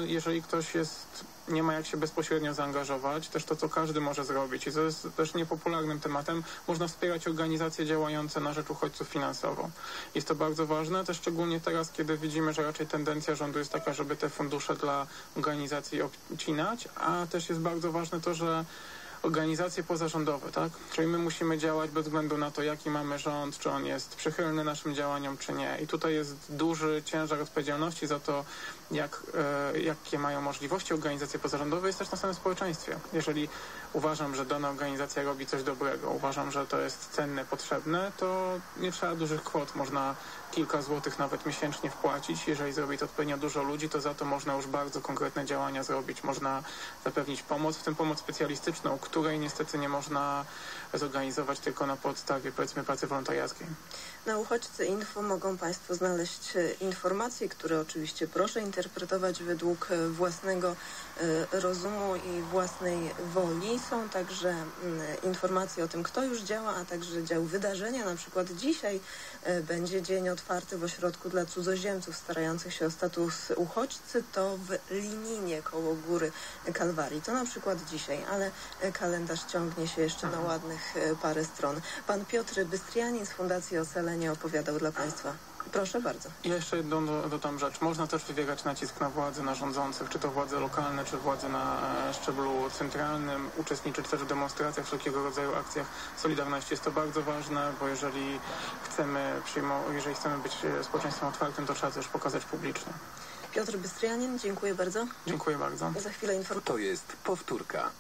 S5: Jeżeli ktoś jest, nie ma jak się bezpośrednio zaangażować, też to, co każdy może zrobić. I to jest też niepopularnym tematem, można wspierać organizacje działające na rzecz uchodźców finansowo. Jest to bardzo ważne, też szczególnie teraz, kiedy widzimy, że raczej tendencja rządu jest taka, żeby te fundusze dla organizacji obcinać, a też jest bardzo ważne to, że organizacje pozarządowe, tak? Czyli my musimy działać bez względu na to, jaki mamy rząd, czy on jest przychylny naszym działaniom, czy nie. I tutaj jest duży ciężar odpowiedzialności za to, jak, e, jakie mają możliwości organizacje pozarządowe, jest też na samym społeczeństwie. Jeżeli uważam, że dana organizacja robi coś dobrego, uważam, że to jest cenne, potrzebne, to nie trzeba dużych kwot, można kilka złotych nawet miesięcznie wpłacić. Jeżeli zrobi to odpowiednio dużo ludzi, to za to można już bardzo konkretne działania zrobić. Można zapewnić pomoc, w tym pomoc specjalistyczną, której niestety nie można zorganizować tylko na podstawie powiedzmy pracy wolontariackiej.
S6: Na uchodźcy info mogą Państwo znaleźć e, informacje, które oczywiście proszę interpretować według e, własnego rozumu i własnej woli. Są także mm, informacje o tym, kto już działa, a także dział wydarzenia. Na przykład dzisiaj e, będzie dzień otwarty w ośrodku dla cudzoziemców starających się o status uchodźcy. To w Lininie koło Góry Kalwarii. To na przykład dzisiaj, ale kalendarz ciągnie się jeszcze na ładnych e, parę stron. Pan Piotr Bystrianin z Fundacji Osalenie opowiadał dla Państwa. Proszę bardzo.
S5: I jeszcze jedną do- dodam rzecz. Można też wywierać nacisk na władze, na rządzących, czy to władze lokalne, czy władze na e, szczeblu centralnym, uczestniczyć też w demonstracjach, wszelkiego rodzaju akcjach Solidarności. Jest to bardzo ważne, bo jeżeli chcemy jeżeli chcemy być e, społeczeństwem otwartym, to trzeba też pokazać publicznie.
S6: Piotr Bystrianin, dziękuję bardzo.
S5: Dziękuję bardzo.
S6: Za chwilę informacji.
S7: To jest powtórka.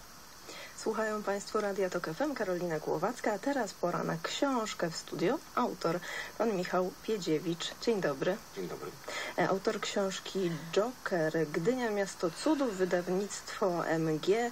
S6: Słuchają Państwo Radia Tok FM, Karolina Głowacka, a teraz pora na książkę w studio. Autor, pan Michał Piedziewicz. Dzień dobry.
S7: Dzień dobry.
S6: E, Autor książki Joker, Gdynia Miasto Cudów, wydawnictwo MG.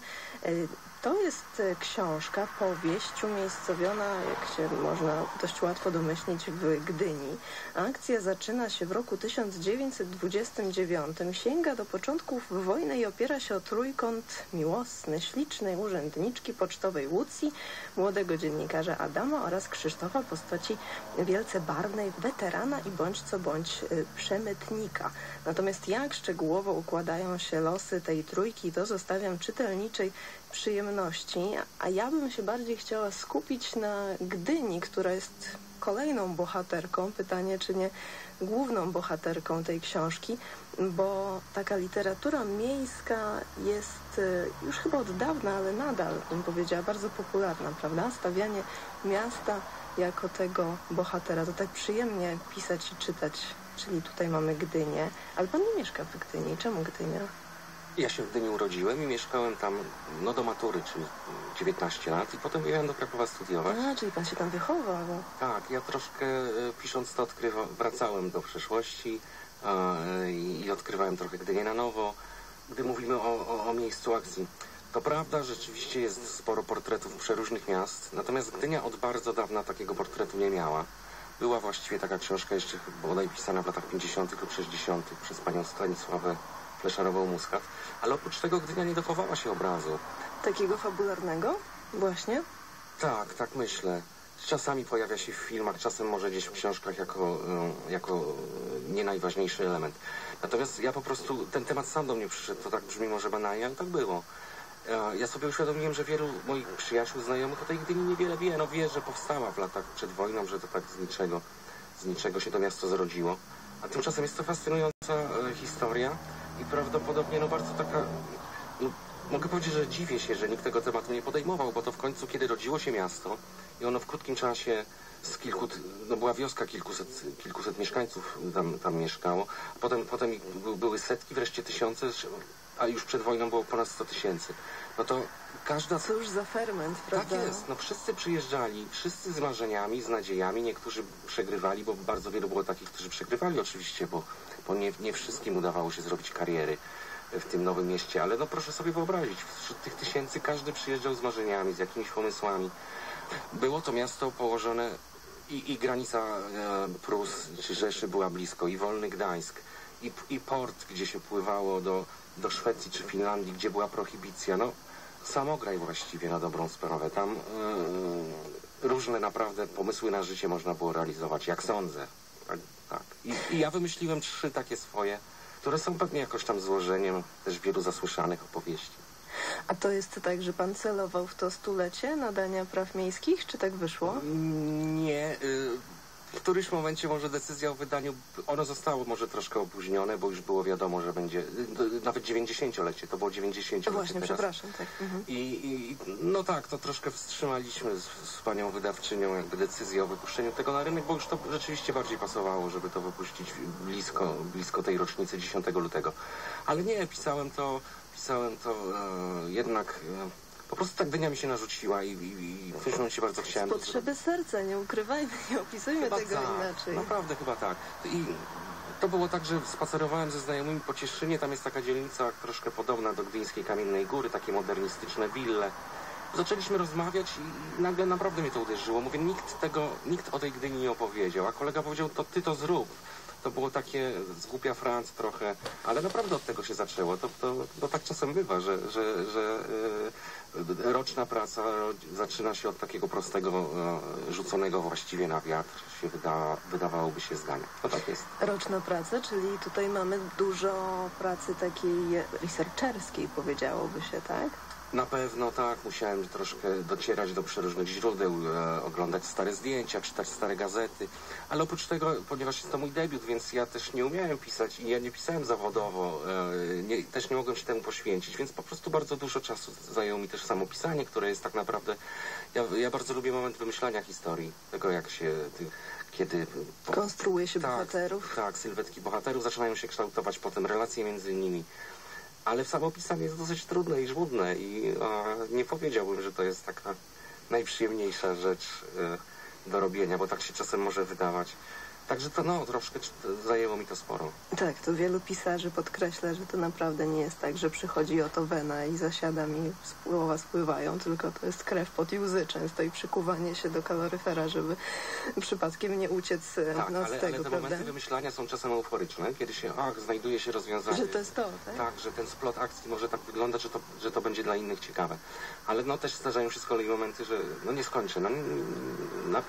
S6: E, To jest e, książka, powieść umiejscowiona, jak się można dość łatwo domyślić, w Gdyni. Akcja zaczyna się w roku 1929. Sięga do początków wojny i opiera się o trójkąt miłosny, ślicznej urzędniczki pocztowej Łucji, młodego dziennikarza Adama oraz Krzysztofa, postaci wielce barwnej, weterana i bądź co bądź y, przemytnika. Natomiast jak szczegółowo układają się losy tej trójki, to zostawiam czytelniczej przyjemności, a ja bym się bardziej chciała skupić na Gdyni, która jest kolejną bohaterką. Pytanie, czy nie główną bohaterką tej książki, bo taka literatura miejska jest y, już chyba od dawna, ale nadal, bym powiedziała, bardzo popularna, prawda? Stawianie miasta jako tego bohatera. To tak przyjemnie pisać i czytać. Czyli tutaj mamy Gdynię, ale pan nie mieszka w Gdyni. Czemu Gdynia?
S7: Ja się w Gdyni urodziłem i mieszkałem tam no do matury, czyli 19 lat i potem wyjechałem do Krakowa studiować.
S6: A, czyli pan się tam wychował.
S7: Tak, ja troszkę e, pisząc to odkrywa, wracałem do przeszłości e, i, i odkrywałem trochę Gdynię na nowo. Gdy mówimy o, o, o miejscu akcji, to prawda, rzeczywiście jest sporo portretów przeróżnych miast, natomiast Gdynia od bardzo dawna takiego portretu nie miała. Była właściwie taka książka jeszcze bodaj pisana w latach 50. lub 60. przez panią Stanisławę Fleszarową-Muskat, ale oprócz tego Gdynia nie dochowała się obrazu.
S6: Takiego fabularnego? Właśnie?
S7: Tak, tak myślę. Czasami pojawia się w filmach, czasem może gdzieś w książkach jako, y, jako y, nie najważniejszy element. Natomiast ja po prostu, ten temat sam do mnie przyszedł, to tak brzmi może banalnie, ale tak było. E, Ja sobie uświadomiłem, że wielu moich przyjaciół, znajomych o tej Gdyni niewiele wie. No wie, że powstała w latach przed wojną, że to tak z niczego, z niczego się to miasto zrodziło. A tymczasem jest to fascynująca e, historia i prawdopodobnie no bardzo taka... No, mogę powiedzieć, że dziwię się, że nikt tego tematu nie podejmował, bo to w końcu, kiedy rodziło się miasto i ono w krótkim czasie z kilku, no była wioska, kilkuset, kilkuset mieszkańców tam, tam mieszkało, a potem, potem były setki, wreszcie tysiące, a już przed wojną było ponad 100 tysięcy. No to każda
S6: Cóż za ferment,
S7: tak
S6: prawda?
S7: jest. No wszyscy przyjeżdżali, wszyscy z marzeniami, z nadziejami. Niektórzy przegrywali, bo bardzo wielu było takich, którzy przegrywali oczywiście, bo, bo nie, nie wszystkim udawało się zrobić kariery w tym nowym mieście. Ale no proszę sobie wyobrazić, wśród tych tysięcy każdy przyjeżdżał z marzeniami, z jakimiś pomysłami. Było to miasto położone i, i granica e, Prus czy Rzeszy była blisko, i Wolny Gdańsk, i, i port, gdzie się pływało do, do Szwecji czy Finlandii, gdzie była prohibicja. No, samograj właściwie na dobrą sprawę. Tam e, różne naprawdę pomysły na życie można było realizować, jak sądzę. Tak. I, I ja wymyśliłem trzy takie swoje, które są pewnie jakoś tam złożeniem też wielu zasłyszanych opowieści.
S6: A to jest tak, że pan celował w to stulecie nadania praw miejskich, czy tak wyszło?
S7: Nie. y, W którymś momencie może decyzja o wydaniu, ono zostało może troszkę opóźnione, bo już było wiadomo, że będzie, y, nawet 90-lecie, to było 90-lecie
S6: Właśnie,
S7: teraz.
S6: przepraszam. Tak. Mhm.
S7: I, I no tak, to troszkę wstrzymaliśmy z, z panią wydawczynią jakby decyzję o wypuszczeniu tego na rynek, bo już to rzeczywiście bardziej pasowało, żeby to wypuścić blisko, blisko tej rocznicy 10 lutego. Ale nie, pisałem to, pisałem to e, jednak, e, po prostu tak dynia mi się narzuciła i, i, i w pewnym momencie bardzo chciałem
S6: Z potrzeby serca, nie ukrywajmy, nie opisujmy
S7: Chyba
S6: tego
S7: tak.
S6: inaczej.
S7: Naprawdę chyba tak. I to było tak, że spacerowałem ze znajomymi po Cieszynie. Tam jest taka dzielnica troszkę podobna do Gdyńskiej Kamiennej Góry, takie modernistyczne wille. Zaczęliśmy rozmawiać i nagle naprawdę mnie to uderzyło. Mówię, nikt tego, nikt o tej Gdyni nie opowiedział. A kolega powiedział, to ty to zrób. To było takie zgłupia Franc trochę, ale naprawdę od tego się zaczęło. To, to, to tak czasem bywa, że, że, że e, roczna praca zaczyna się od takiego prostego, e, rzuconego właściwie na wiatr, się wyda, wydawałoby się zdania. To tak jest.
S6: Roczna praca, czyli tutaj mamy dużo pracy takiej researcherskiej, powiedziałoby się, tak?
S7: Na pewno tak, musiałem troszkę docierać do przeróżnych źródeł, e, oglądać stare zdjęcia, czytać stare gazety, ale oprócz tego, ponieważ jest to mój debiut, więc ja też nie umiałem pisać i ja nie pisałem zawodowo, e, nie, też nie mogłem się temu poświęcić, więc po prostu bardzo dużo czasu zajęło mi też samo pisanie, które jest tak naprawdę, ja, ja bardzo lubię moment wymyślania historii, tego jak się, kiedy...
S6: Konstruuje się
S7: tak,
S6: bohaterów.
S7: Tak, sylwetki bohaterów zaczynają się kształtować, potem relacje między nimi. Ale samo pisanie jest dosyć trudne i żmudne i e, nie powiedziałbym, że to jest taka najprzyjemniejsza rzecz e, do robienia, bo tak się czasem może wydawać. Także to no, troszkę zajęło mi to sporo.
S6: Tak, to wielu pisarzy podkreśla, że to naprawdę nie jest tak, że przychodzi oto wena i zasiadam i słowa spływają, tylko to jest krew pod i łzy często i przykuwanie się do kaloryfera, żeby przypadkiem nie uciec e,
S7: Tak,
S6: no,
S7: ale,
S6: z tego,
S7: ale te
S6: prawda?
S7: momenty wymyślania są czasem euforyczne, kiedy się, ach, znajduje się rozwiązanie.
S6: Że to jest to, tak?
S7: Tak, że ten splot akcji może tak wyglądać, że to, że to będzie dla innych ciekawe. Ale no też zdarzają się z kolei momenty, że no nie skończę. No,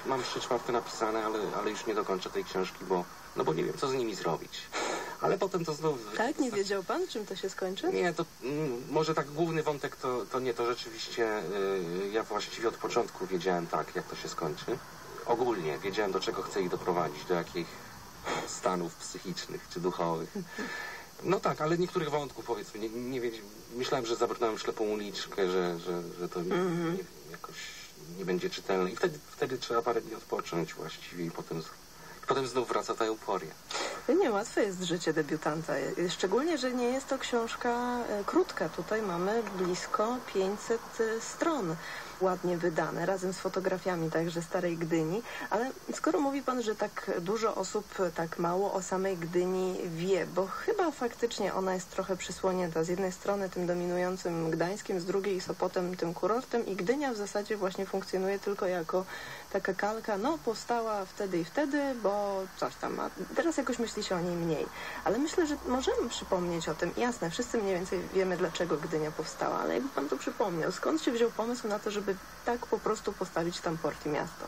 S7: mam trzy czwarte napisane, ale, ale już nie dokończę tej książki, bo, no bo nie wiem, co z nimi zrobić. Ale potem to znów...
S6: Tak? Nie wiedział pan, czym to się skończy?
S7: Nie, to mm, może tak główny wątek to, to nie, to rzeczywiście y, ja właściwie od początku wiedziałem tak, jak to się skończy. Ogólnie wiedziałem, do czego chcę ich doprowadzić, do jakich stanów psychicznych czy duchowych. No tak, ale niektórych wątków powiedzmy, nie, nie wiedziałem, myślałem, że zabrnąłem ślepą uliczkę, że, że, że to nie, nie, jakoś nie będzie czytelne i wtedy, wtedy trzeba parę dni odpocząć właściwie i potem, potem znów wraca ta euforia.
S6: Nie łatwe jest życie debiutanta, szczególnie, że nie jest to książka e, krótka. Tutaj mamy blisko 500 e, stron ładnie wydane, razem z fotografiami także Starej Gdyni. Ale skoro mówi Pan, że tak dużo osób tak mało o samej Gdyni wie, bo chyba faktycznie ona jest trochę przysłonięta z jednej strony tym dominującym Gdańskiem, z drugiej Sopotem tym kurortem i Gdynia w zasadzie właśnie funkcjonuje tylko jako taka kalka, no powstała wtedy i wtedy, bo coś tam, a teraz jakoś myśli się o niej mniej. Ale myślę, że możemy przypomnieć o tym. Jasne, wszyscy mniej więcej wiemy, dlaczego Gdynia powstała, ale jakby Pan to przypomniał, skąd się wziął pomysł na to, żeby tak po prostu postawić tam port i miasto.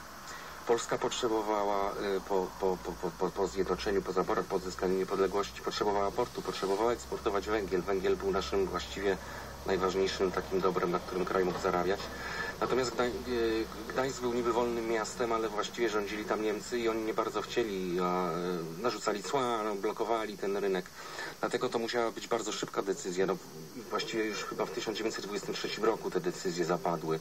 S7: Polska potrzebowała y, po, po, po, po zjednoczeniu, po zaborach, po odzyskaniu niepodległości, potrzebowała portu, potrzebowała eksportować węgiel. Węgiel był naszym właściwie najważniejszym takim dobrem, na którym kraj mógł zarabiać. Natomiast Gdań, y, Gdańsk był niby wolnym miastem, ale właściwie rządzili tam Niemcy i oni nie bardzo chcieli, a y, narzucali cła, no, blokowali ten rynek. Dlatego to musiała być bardzo szybka decyzja. No, właściwie już chyba w 1923 roku te decyzje zapadły.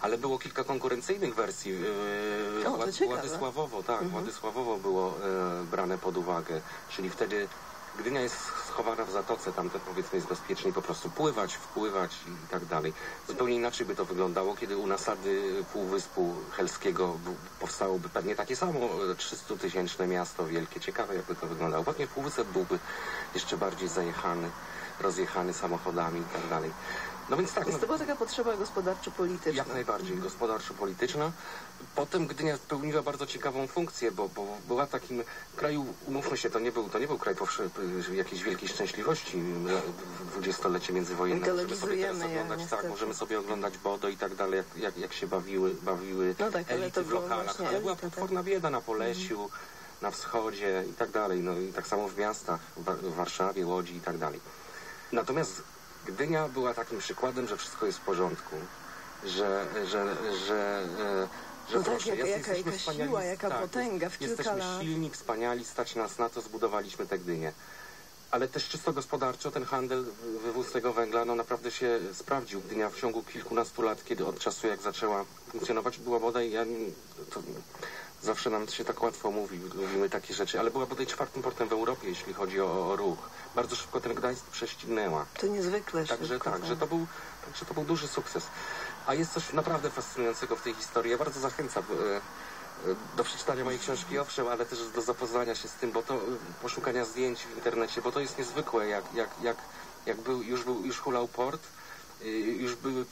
S7: Ale było kilka konkurencyjnych wersji.
S6: Yy, o, Ład,
S7: Władysławowo, tak, mhm. Władysławowo było brane pod uwagę. Czyli wtedy Gdynia jest schowana w zatoce, tam powiedzmy jest bezpieczniej po prostu pływać, wpływać i tak dalej. Zupełnie inaczej by to wyglądało, kiedy u nasady Półwyspu Helskiego powstałoby pewnie takie samo 300-tysięczne miasto wielkie. Ciekawe jakby to wyglądało. Pewnie Półwysep byłby jeszcze bardziej zajechany, rozjechany samochodami i tak dalej.
S6: No więc tak. Więc no, to była taka potrzeba gospodarczo-polityczna.
S7: Jak najbardziej gospodarczo-polityczna. Potem Gdynia pełniła bardzo ciekawą funkcję, bo, bo była takim kraju, umówmy się, to nie był, to nie był kraj jakiejś wielkiej szczęśliwości dwudziestolecie międzywojenne.
S6: Możemy sobie teraz
S7: oglądać, tak, możemy sobie oglądać Bodo i tak dalej, jak, jak, jak się bawiły, bawiły
S6: no tak, elity
S7: w lokalach. Ale była potworna bieda na Polesiu. Mhm. na wschodzie i tak dalej, no i tak samo w miastach, w Warszawie, Łodzi i tak dalej. Natomiast Gdynia była takim przykładem, że wszystko jest w porządku, że, że, że, e, że
S6: no proszę, tak, jaka, jaka, jaka siła, jaka tak, potęga w kilka
S7: jesteśmy
S6: lat.
S7: silni, wspaniali, stać nas na to, zbudowaliśmy tę Gdynię. Ale też czysto gospodarczo ten handel, wywóz tego węgla, no naprawdę się sprawdził. Gdynia w ciągu kilkunastu lat, kiedy od czasu jak zaczęła funkcjonować, była bodaj, ja, to, zawsze nam się tak łatwo mówi, mówimy takie rzeczy, ale była bodaj czwartym portem w Europie, jeśli chodzi o, o ruch. Bardzo szybko ten Gdańsk prześcignęła.
S6: To niezwykle
S7: Także
S6: szybko,
S7: tak, tak, że to był, także to był duży sukces. A jest coś naprawdę fascynującego w tej historii. Ja bardzo zachęcam e, e, do przeczytania mojej książki, owszem, ale też do zapoznania się z tym, bo to e, poszukania zdjęć w internecie, bo to jest niezwykłe, jak, jak, jak, jak był, już, był, już hulał port, już były,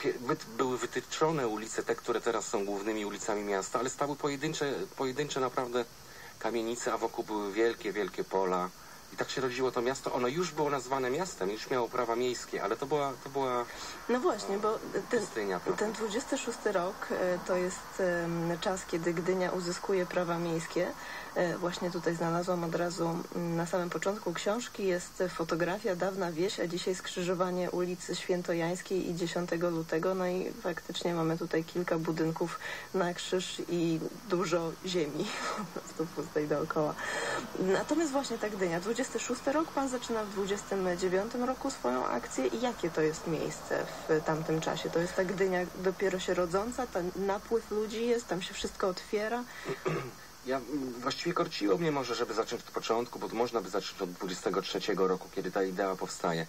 S7: były wytyczone ulice, te, które teraz są głównymi ulicami miasta, ale stały pojedyncze, pojedyncze naprawdę kamienice, a wokół były wielkie, wielkie pola. I tak się rodziło to miasto. Ono już było nazwane miastem, już miało prawa miejskie, ale to była... To była
S6: no właśnie, bo ten, ten 26 rok e, to jest czas, kiedy Gdynia uzyskuje prawa miejskie. E, właśnie tutaj znalazłam od razu na samym początku książki jest fotografia Dawna Wieś, a dzisiaj skrzyżowanie ulicy Świętojańskiej i 10 lutego. No i faktycznie mamy tutaj kilka budynków na krzyż i dużo ziemi po prostu pustej dookoła. Natomiast właśnie ta Gdynia, 26 rok, pan zaczyna w 29 roku swoją akcję i jakie to jest miejsce w tamtym czasie? To jest ta Gdynia dopiero się rodząca, ten napływ ludzi jest, tam się wszystko otwiera?
S7: Ja właściwie korciło mnie może, żeby zacząć od początku, bo można by zacząć od 23 roku, kiedy ta idea powstaje.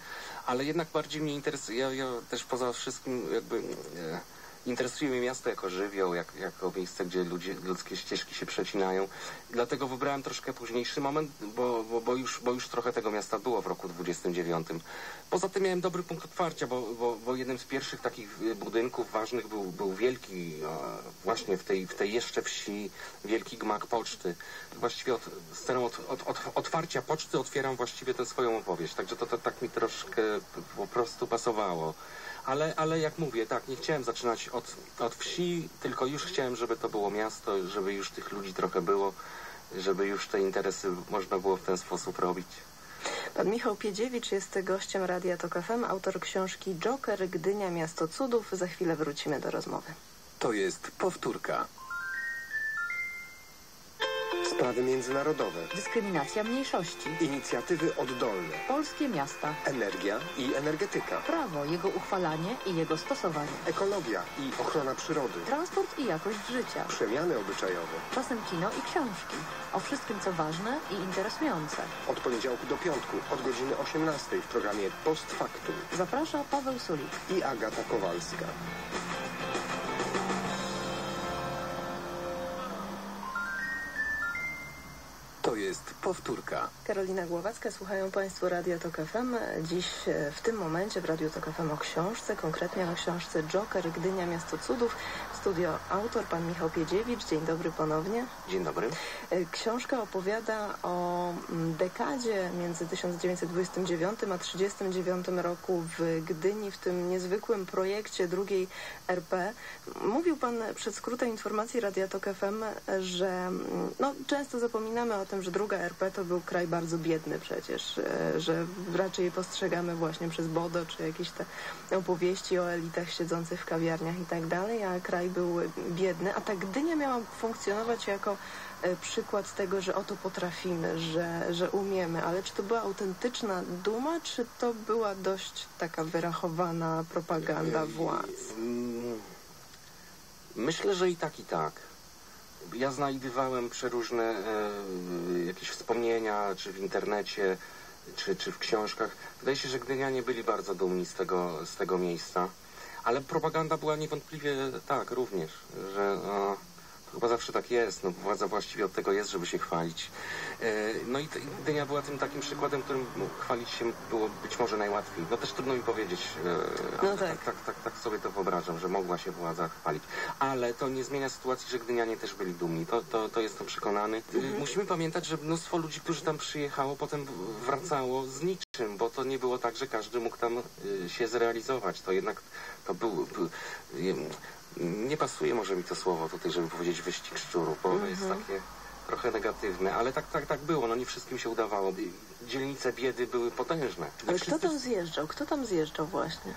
S7: Ale jednak bardziej mnie interesuje, ja, ja też poza wszystkim jakby... E, Interesuje mnie miasto jako żywioł, jak, jako miejsce, gdzie ludzie, ludzkie ścieżki się przecinają. Dlatego wybrałem troszkę późniejszy moment, bo, bo, bo, już, bo już trochę tego miasta było w roku 29. Poza tym miałem dobry punkt otwarcia, bo, bo, bo jednym z pierwszych takich budynków ważnych był, był wielki, właśnie w tej, w tej jeszcze wsi, wielki gmak poczty. Właściwie od, sceną od, od, od otwarcia poczty otwieram właściwie tę swoją opowieść. Także to, to tak mi troszkę po prostu pasowało. Ale, ale jak mówię, tak, nie chciałem zaczynać od, od wsi, tylko już chciałem, żeby to było miasto, żeby już tych ludzi trochę było, żeby już te interesy można było w ten sposób robić.
S6: Pan Michał Piedziewicz jest gościem Radia Tok FM, autor książki Joker, Gdynia, Miasto Cudów. Za chwilę wrócimy do rozmowy.
S8: To jest powtórka. Sprawy międzynarodowe.
S9: Dyskryminacja mniejszości.
S8: Inicjatywy oddolne.
S9: Polskie miasta.
S8: Energia i energetyka.
S9: Prawo, jego uchwalanie i jego stosowanie.
S8: Ekologia i ochrona przyrody.
S9: Transport i jakość życia.
S8: Przemiany obyczajowe.
S9: Czasem kino i książki. O wszystkim, co ważne i interesujące.
S8: Od poniedziałku do piątku, od godziny 18 w programie Post Factum
S9: Zaprasza Paweł Sulik.
S8: i Agata Kowalska.
S10: Powtórka.
S6: Karolina Głowacka, słuchają Państwo Radio Tok FM. Dziś e, w tym momencie w Radio Tok FM o książce, konkretnie o książce Joker, Gdynia, Miasto Cudów. Studio autor, pan Michał Piedziewicz. Dzień dobry ponownie.
S7: Dzień dobry.
S6: E, Książka opowiada o mm, dekadzie między 1929 a 1939 roku w Gdyni, w tym niezwykłym projekcie drugiej RP. Mówił Pan przed skrótem informacji Radia Tok FM, że mm, no, często zapominamy o tym, że druga RP to był kraj bardzo biedny przecież, e, że raczej je postrzegamy właśnie przez Bodo, czy jakieś te opowieści o elitach siedzących w kawiarniach i tak dalej, a kraj był biedny, a ta Gdynia miała funkcjonować jako e, przykład tego, że oto potrafimy, że, że umiemy, ale czy to była autentyczna duma, czy to była dość taka wyrachowana propaganda władz?
S7: Mm, Myślę, że i tak, i tak. Ja znajdowałem przeróżne e, jakieś wspomnienia, czy w internecie, czy, czy w książkach. Wydaje się, że Gdynianie byli bardzo dumni z tego, z tego miejsca. Ale propaganda była niewątpliwie tak również, że e, chyba zawsze tak jest. No, władza właściwie od tego jest, żeby się chwalić. E, no i, Gdynia była tym takim przykładem, którym no, chwalić się było być może najłatwiej. No też trudno mi powiedzieć, e,
S6: No tak.
S7: tak, tak, tak, sobie to wyobrażam, że mogła się władza chwalić. Ale to nie zmienia sytuacji, że Gdynianie też byli dumni. To, to, to jestem przekonany. Y, Musimy pamiętać, że mnóstwo ludzi, którzy tam przyjechało, potem wracało z niczym, bo to nie było tak, że każdy mógł tam się zrealizować. To jednak to był... był nie pasuje może mi to słowo tutaj, żeby powiedzieć wyścig szczurów, bo to jest takie trochę negatywne, ale tak, tak, tak było. No nie wszystkim się udawało. Dzielnice biedy były potężne.
S6: Ale kto
S7: wszyscy
S6: tam zjeżdżał? Kto tam zjeżdżał właśnie?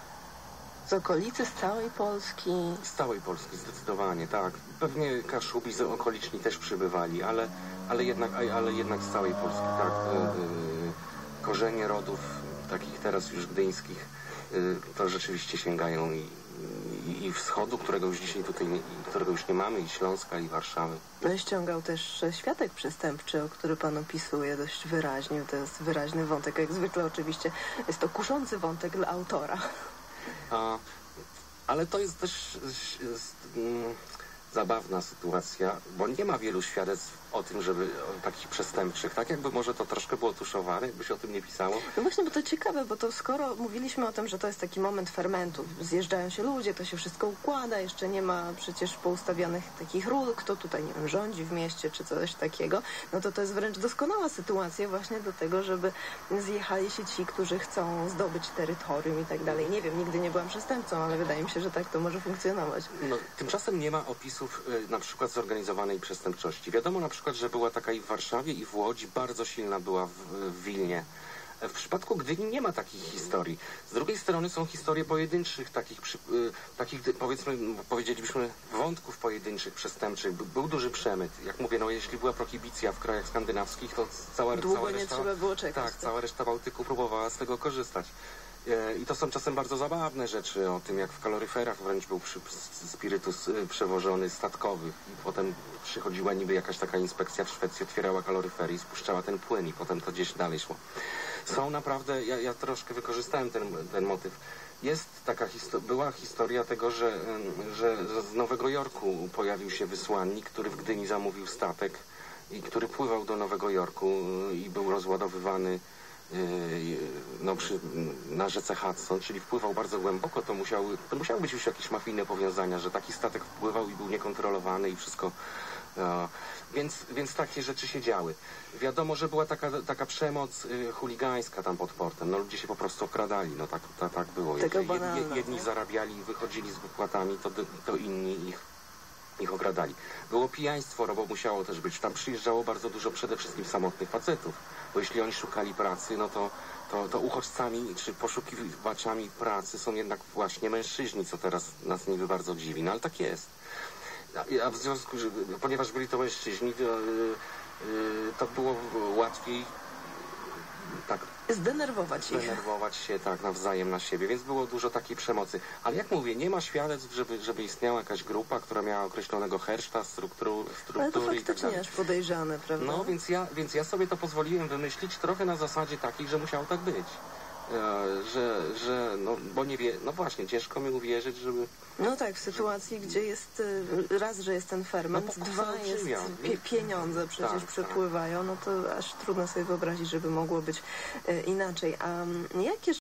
S6: Z okolicy, z całej Polski?
S7: Z całej Polski zdecydowanie, tak. Pewnie Kaszubi z okoliczni też przybywali, ale, ale, jednak, ale jednak z całej Polski, tak. Y, y, Korzenie rodów, takich teraz już gdyńskich, y, to rzeczywiście sięgają i, i, i wschodu, którego już dzisiaj tutaj, nie, którego już nie mamy, i Śląska, i Warszawy.
S6: No i ściągał też świadek przestępczy, o który pan opisuje dość wyraźnie. To jest wyraźny wątek. Jak zwykle oczywiście jest to kuszący wątek dla autora.
S7: A, ale to jest też mm, zabawna sytuacja, bo nie ma wielu świadectw o tym, żeby o takich przestępczych, tak jakby może to troszkę było tuszowane, jakby się o tym nie pisało.
S6: No właśnie, bo to ciekawe, bo to skoro mówiliśmy o tym, że to jest taki moment fermentu, zjeżdżają się ludzie, to się wszystko układa, jeszcze nie ma przecież poustawionych takich ról, kto tutaj, nie wiem, rządzi w mieście czy coś takiego, no to to jest wręcz doskonała sytuacja właśnie do tego, żeby zjechali się ci, którzy chcą zdobyć terytorium i tak dalej. Nie wiem, nigdy nie byłam przestępcą, ale wydaje mi się, że tak to może funkcjonować.
S7: No, tymczasem nie ma opisów y, na przykład zorganizowanej przestępczości. Wiadomo na przykład, że była taka i w Warszawie, i w Łodzi, bardzo silna była w, w Wilnie. W przypadku Gdyni nie ma takich historii. Z drugiej strony są historie pojedynczych, takich, przy, y, takich powiedzmy, powiedzielibyśmy, wątków pojedynczych, przestępczych. By- Był duży przemyt. Jak mówię, no jeśli była prohibicja w krajach skandynawskich, to cała,
S6: Długo
S7: cała
S6: nie
S7: reszta...
S6: trzeba było czekać,
S7: Tak,
S6: tak.
S7: cała reszta Bałtyku próbowała z tego korzystać. E, I to są czasem bardzo zabawne rzeczy o tym, jak w kaloryferach wręcz był przy, spirytus y, przewożony statkowy. Potem przychodziła niby jakaś taka inspekcja w Szwecji, otwierała kaloryfery i spuszczała ten płyn i potem to gdzieś dalej szło. Są naprawdę, ja, ja troszkę wykorzystałem ten, ten motyw. Jest taka była historia tego, że, ym, że z Nowego Jorku pojawił się wysłannik, który w Gdyni zamówił statek i który pływał do Nowego Jorku y, i był rozładowywany no, przy, na rzece Hudson, czyli wpływał bardzo głęboko, to musiały, to musiały być już jakieś mafijne powiązania, że taki statek wpływał i był niekontrolowany i wszystko. e, więc, więc takie rzeczy się działy. Wiadomo, że była taka, taka przemoc y, chuligańska tam pod portem. No ludzie się po prostu okradali, no tak, tak, tak było. Jed-
S6: banalna,
S7: jedni zarabiali i wychodzili z wypłatami, to, to inni ich ich ogradali. Było pijaństwo, no bo musiało też być. Tam przyjeżdżało bardzo dużo przede wszystkim samotnych facetów, bo jeśli oni szukali pracy, no to, to, to uchodźcami czy poszukiwaczami pracy są jednak właśnie mężczyźni, co teraz nas niby bardzo dziwi, no ale tak jest. A, w związku, że, ponieważ byli to mężczyźni, to, y, y, to było łatwiej tak
S6: Zdenerwować ich.
S7: denerwować się tak nawzajem na siebie, więc było dużo takiej przemocy. Ale jak mówię, nie ma świadectw, żeby, żeby istniała jakaś grupa, która miała określonego herszta, strukturu,
S6: Ale to
S7: struktury i tak
S6: faktycznie
S7: dalej.
S6: aż podejrzane, prawda?
S7: No, więc ja, więc ja sobie to pozwoliłem wymyślić trochę na zasadzie takiej, że musiało tak być. E, że, że, no, bo nie wie, no właśnie, ciężko mi uwierzyć, żeby,
S6: No tak, w sytuacji, gdzie jest y, raz, że jest ten ferment,
S7: No,
S6: dwa jest pie, pieniądze przecież
S7: Tak, tak.
S6: przepływają, no to aż trudno sobie wyobrazić, żeby mogło być y, inaczej. A jakież